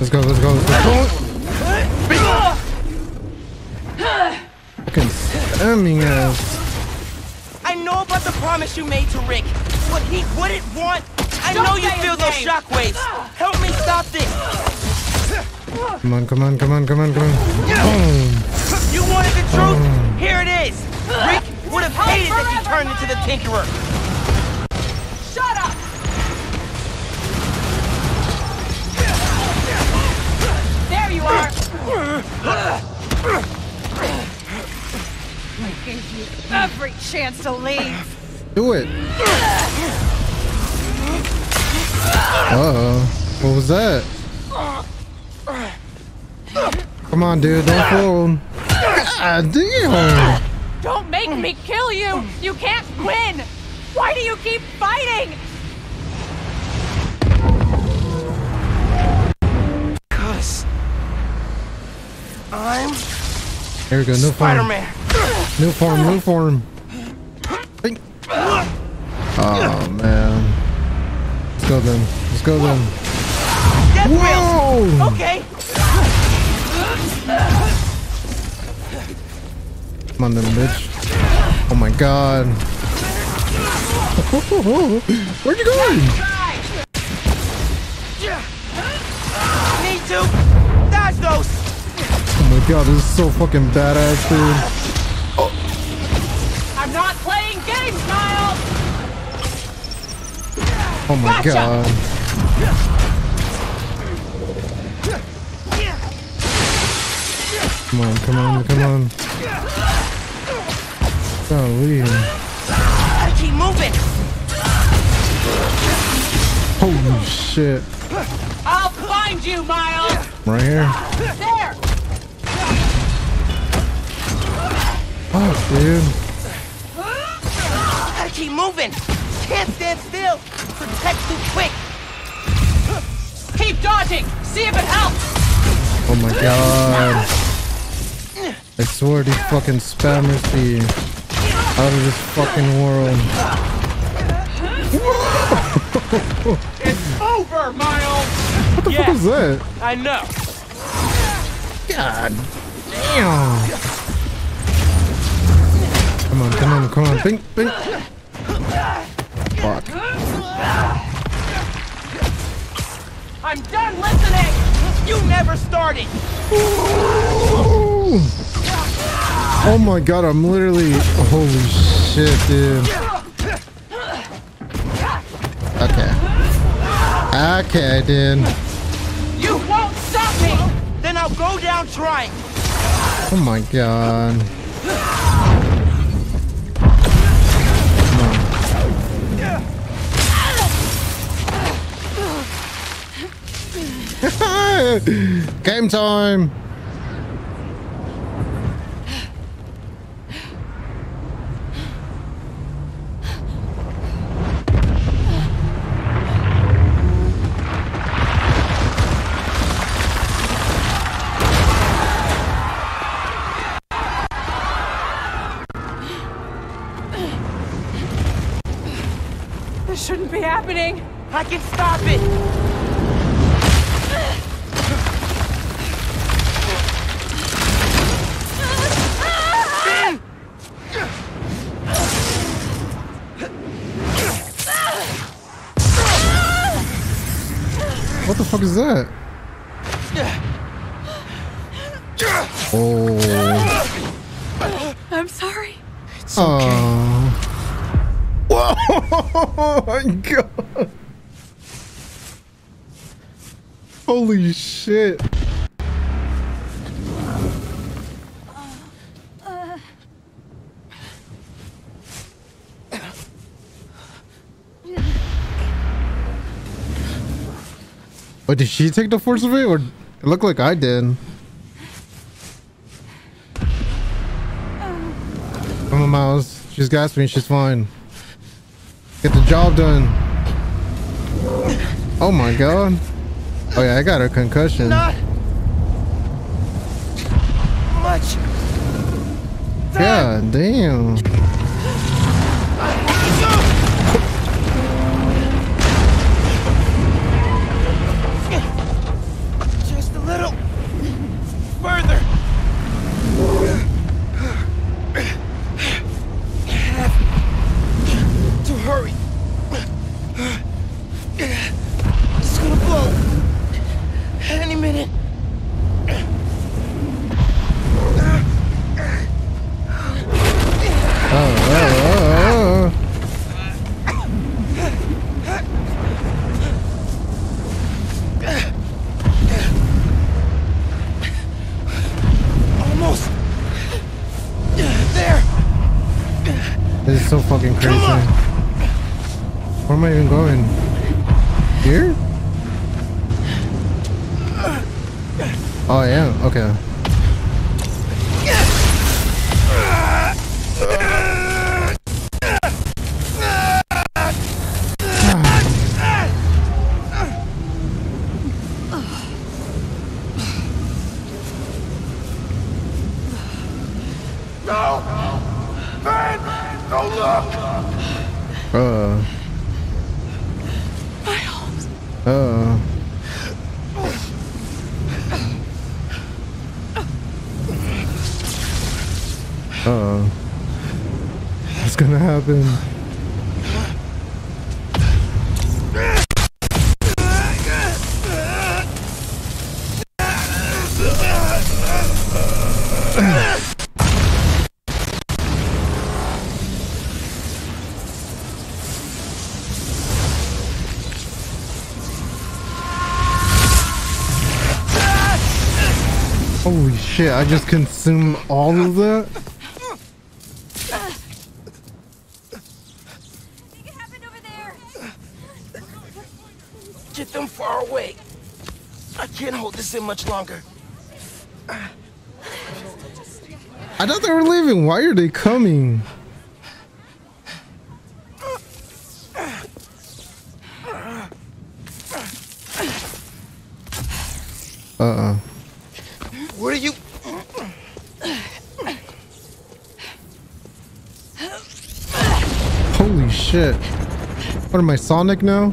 Let's go, let's go, let's go. Fucking spamming ass. I know about the promise you made to Rick. What he wouldn't want. I know you feel those shockwaves. Help me stop this. Come on, come on, come on, come on, come on. Boom. You wanted the truth? Here it is. Rick would have hated that you turned into the Tinkerer. Shut up! There you are! I gave you every chance to leave! Do it. Uh-oh. What was that? Come on, dude. Don't fool. Uh, God damn. Don't make me kill you! You can't win! Why do you keep fighting? Cuz. I'm Here we go. New form. Spider-Man. New form. New form. Oh man. Let's go then. Let's go then. Death Whoa! wheels! Okay. Come on then, bitch. Oh my god. Where'd you going? Need to dodge those. Oh my god, this is so fucking badass, dude. I'm not playing games, Miles! Oh my Gotcha. god. Come on, come on, come on. Golly. Gotta keep moving. Holy shit. I'll find you, Miles! Right here. There! Fuck, dude. Gotta keep moving. Can't stand still. Protect too quick. Keep dodging! See if it helps! Oh my god. I swear these fucking spammers be out of this fucking world. It's over, Miles! What the fuck is that? I know. God damn. Come on, come on, come on. Bink, bink. Fuck. I'm done listening! You never started. Ooh. Oh my god, I'm literally. Holy shit, dude. Okay. Okay, dude. You won't stop me! Then I'll go down trying. Oh my god. Game time. Did she take the force of it, or it looked like I did? Come on, Miles. She's got me. She's fine. Get the job done. Oh my god. Oh yeah, I got a concussion. Not much. God damn. Shit, I just consume all of that? Get them far away. I can't hold this in much longer. I thought they were leaving. Why are they coming? Uh-uh. What are you... Holy shit. What am I, Sonic now?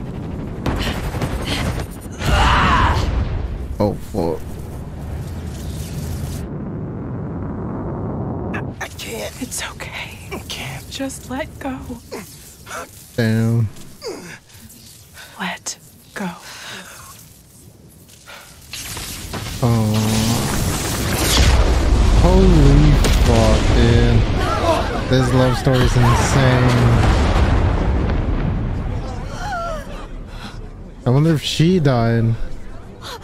If she died.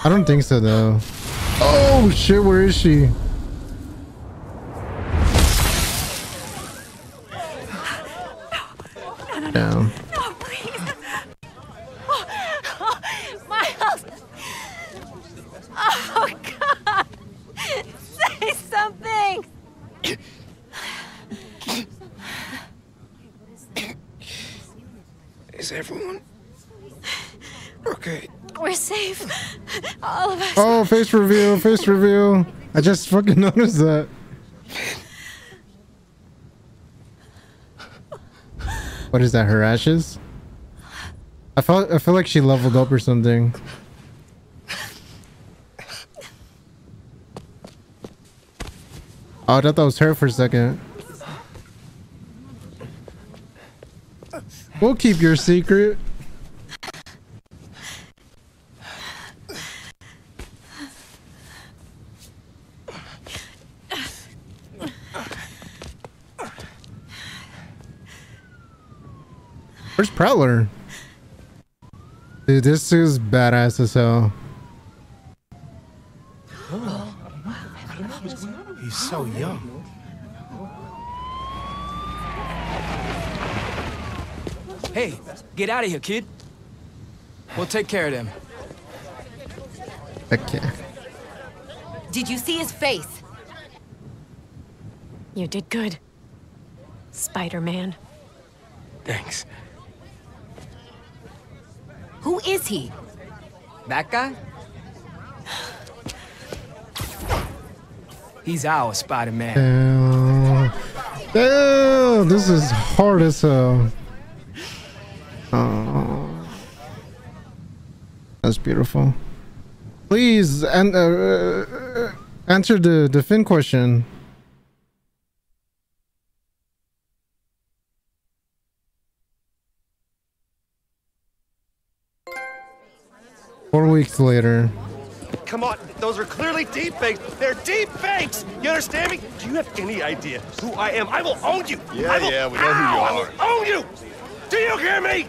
I don't think so though. Oh shit, where is she? Damn. No, please. Miles. Oh, God. Say something. Is everyone... Okay. We're safe. All of us. Oh, face reveal, face reveal. I just fucking noticed that. What is that? Her ashes? I felt I feel like she leveled up or something. Oh, I thought that was her for a second. We'll keep your secret. Prowler? Dude, this is badass as hell. He's so young. Hey, get out of here, kid. We'll take care of them. Okay. Did you see his face? You did good. Spider-Man. Thanks. Who is he? That guy? He's our Spider-Man. Damn. Damn, this is hard as hell. Oh. That's beautiful. Please and uh, uh, answer the the Phin question. Four weeks later. Come on, those are clearly deep fakes. They're deep fakes. You understand me? Do you have any idea who I am? I will own you. Yeah, will, yeah, we know who you Ow! I are. will own you. Do you hear me?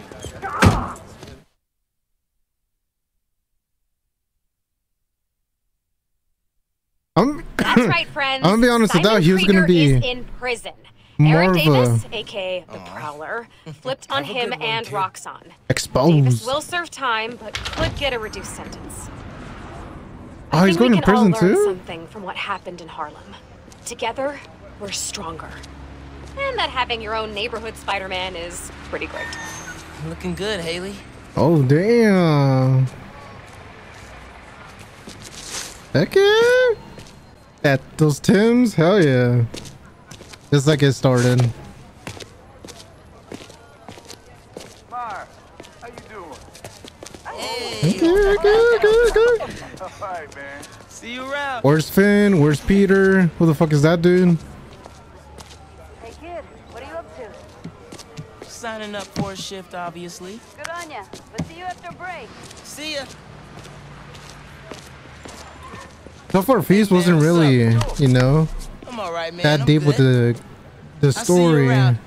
I'm That's right, friends. I'm gonna be honest with Simon that, he was Krieger gonna be- in prison. More Aaron Davis, a aka the Prowler, flipped on him and Roxxon. Davis exposed. will serve time, but could get a reduced sentence. Oh, he's going we to can all prison learn too. something from what happened in Harlem. Together, we're stronger. And that having your own neighborhood Spider-Man is pretty great. Looking good, Hailey. Oh damn. Heck yeah. At those Tims, hell yeah. Just like it started. Mar, how you doing? Okay, okay, okay, okay. All right, man. See you around. Where's Phin? Where's Peter? Who the fuck is that dude? Hey, kid, what are you up to? Signing up for a shift, obviously. Good on ya. But see you after break. See ya. So far, Feast wasn't really, you know, I'm all right, man. that I'm deep with the the I'll see you story. around.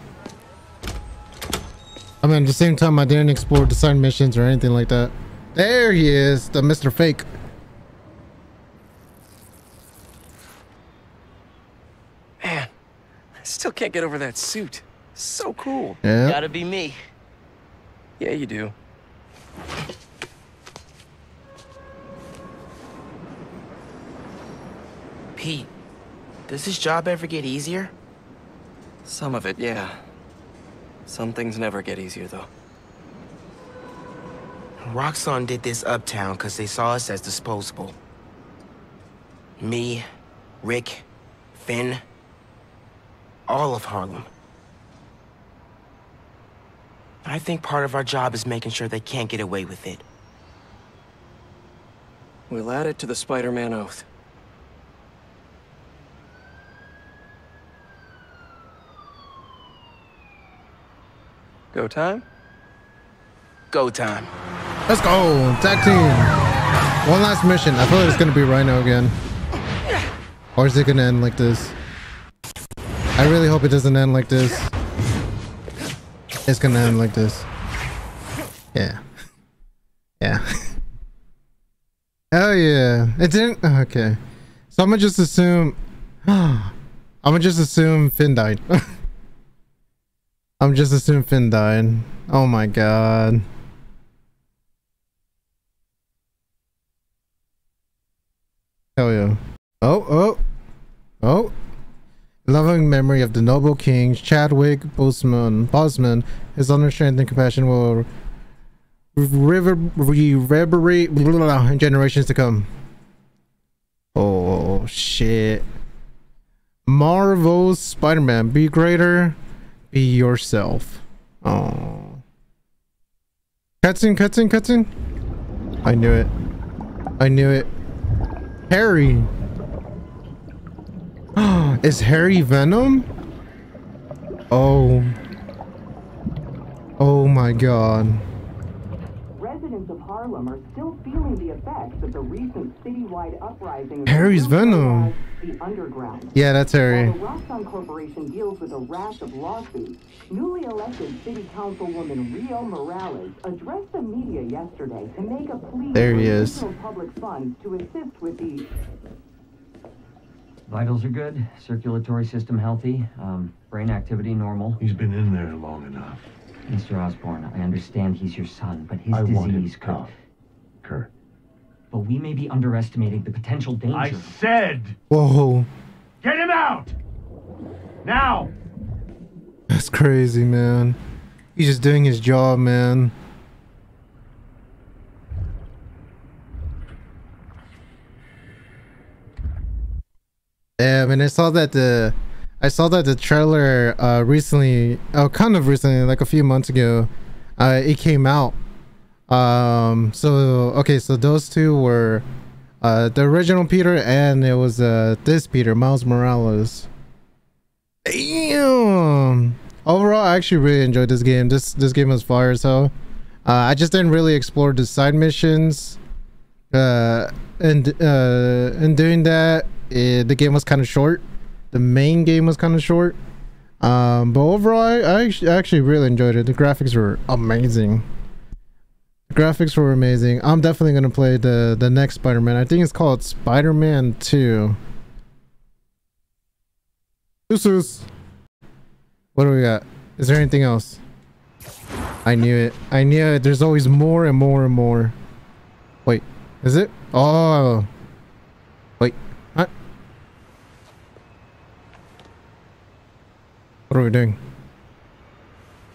I mean, at the same time, I didn't explore the side missions or anything like that. There he is, the Mr. Fake. Man, I still can't get over that suit. So cool. Yeah. Gotta be me. Yeah, you do. Pete, does this job ever get easier? Some of it, yeah. Some things never get easier, though. Roxxon did this uptown because they saw us as disposable. Me, Rick, Phin, all of Harlem. I think part of our job is making sure they can't get away with it. We'll add it to the Spider-Man oath. Go time? Go time. Let's go, tag team. One last mission. I feel like it's gonna be Rhino again. Or is it gonna end like this? I really hope it doesn't end like this. It's gonna end like this. Yeah. Yeah. Hell yeah. It didn't okay. So I'm gonna just assume I'm gonna just assume Phin died. I'm just assuming Phin died. Oh my god. Hell yeah. Oh, oh, oh. Loving memory of the noble kings, Chadwick Boseman, Bosman, his understanding and compassion will river reverberate in generations to come. Oh shit. Marvel's Spider-Man, be greater, be yourself. Oh. Cutscene, cutscene, cutscene. I knew it. I knew it. Harry. Is Harry Venom? Oh. Oh my god. Residents of Harlem are still feeling the effects of the recent citywide uprising. Harry's Venom. The underground. Yeah, that's Harry. While the Roxxon Corporation deals with a rash of lawsuits, newly elected City Councilwoman Rio Morales addressed the media yesterday to make a plea There he for is. public funds to assist with the Vitals are good, circulatory system healthy, um, brain activity normal. He's been in there long enough. Mr. Osborn, I understand he's your son, but his I want him disease could. out. Kurt. But we may be underestimating the potential danger. I said, Whoa. get him out! Now! That's crazy, man. He's just doing his job, man. Yeah, I mean, I saw that the, I saw that the trailer uh recently, oh, kind of recently, like a few months ago, uh, it came out. Um, so okay, so those two were, uh, the original Peter and it was uh this Peter, Miles Morales. Damn. Overall, I actually really enjoyed this game. This this game was fire. So, uh, I just didn't really explore the side missions. Uh, and uh, in doing that, it, the game was kind of short. The main game was kind of short. Um, but overall, I, I actually, really enjoyed it. The graphics were amazing. The graphics were amazing. I'm definitely gonna play the the next Spider-Man. I think it's called Spider-Man Two. Deuces. What do we got? Is there anything else? I knew it. I knew it. There's always more and more and more. Wait, is it? Oh. Wait. Huh? What are we doing?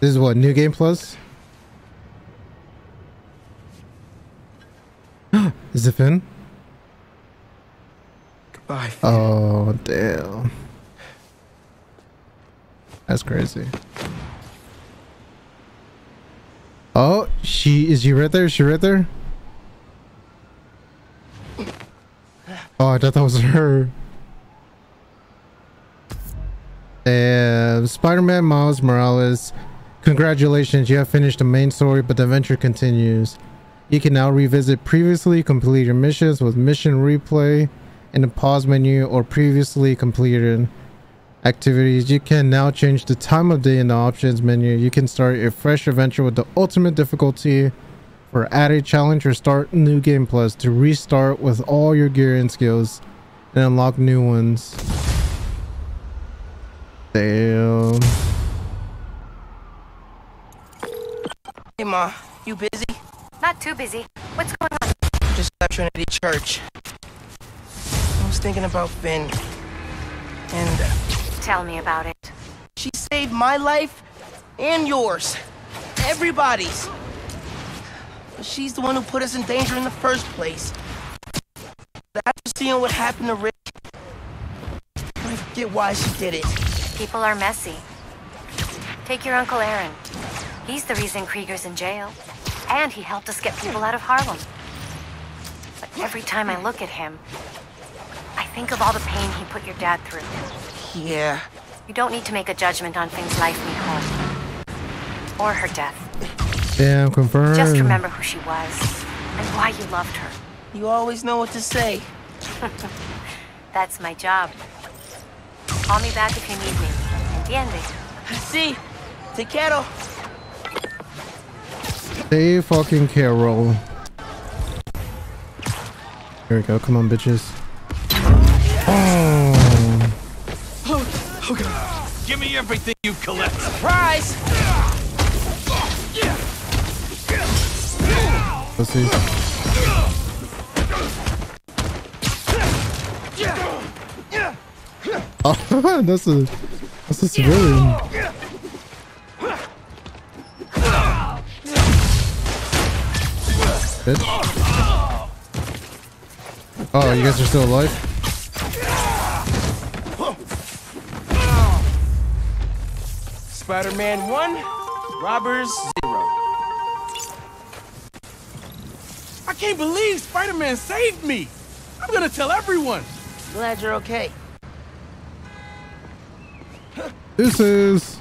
This is what, New Game Plus? is it Phin? Goodbye. Oh, damn. That's crazy. Oh, she is she right there? Is she right there? Oh, I thought that was her. And Spider-Man Miles Morales, congratulations, you have finished the main story, but the adventure continues. You can now revisit previously completed missions with mission replay in the pause menu or previously completed activities. You can now change the time of day in the options menu. You can start a fresh adventure with the ultimate difficulty for added challenge or start new game plus to restart with all your gear and skills and unlock new ones. Damn. Hey, Ma, you busy? Not too busy. What's going on? Just left Trinity Church. I was thinking about Phin. And uh, Tell me about it. she saved my life and yours. Everybody's. But she's the one who put us in danger in the first place. After seeing what happened to Rick, I forget why she did it. People are messy. Take your Uncle Aaron. He's the reason Krieger's in jail. And he helped us get people out of Harlem. But every time I look at him, I think of all the pain he put your dad through. Yeah. You don't need to make a judgment on things life we home. Or her death. Damn, confirmed. Just remember who she was and why you loved her. You always know what to say. That's my job. Call me back if you need me. Entiende? See? Te quiero. Stay fucking Carol. Here we go. Come on, bitches. Oh. Oh, Okay. Give me everything you collect. Surprise! Pussy. Oh, that's a that's a civilian. Bitch. Oh, you guys are still alive? Spider-Man 1, Robbers 0. I can't believe Spider-Man saved me. I'm gonna tell everyone. Glad you're okay. Deuces.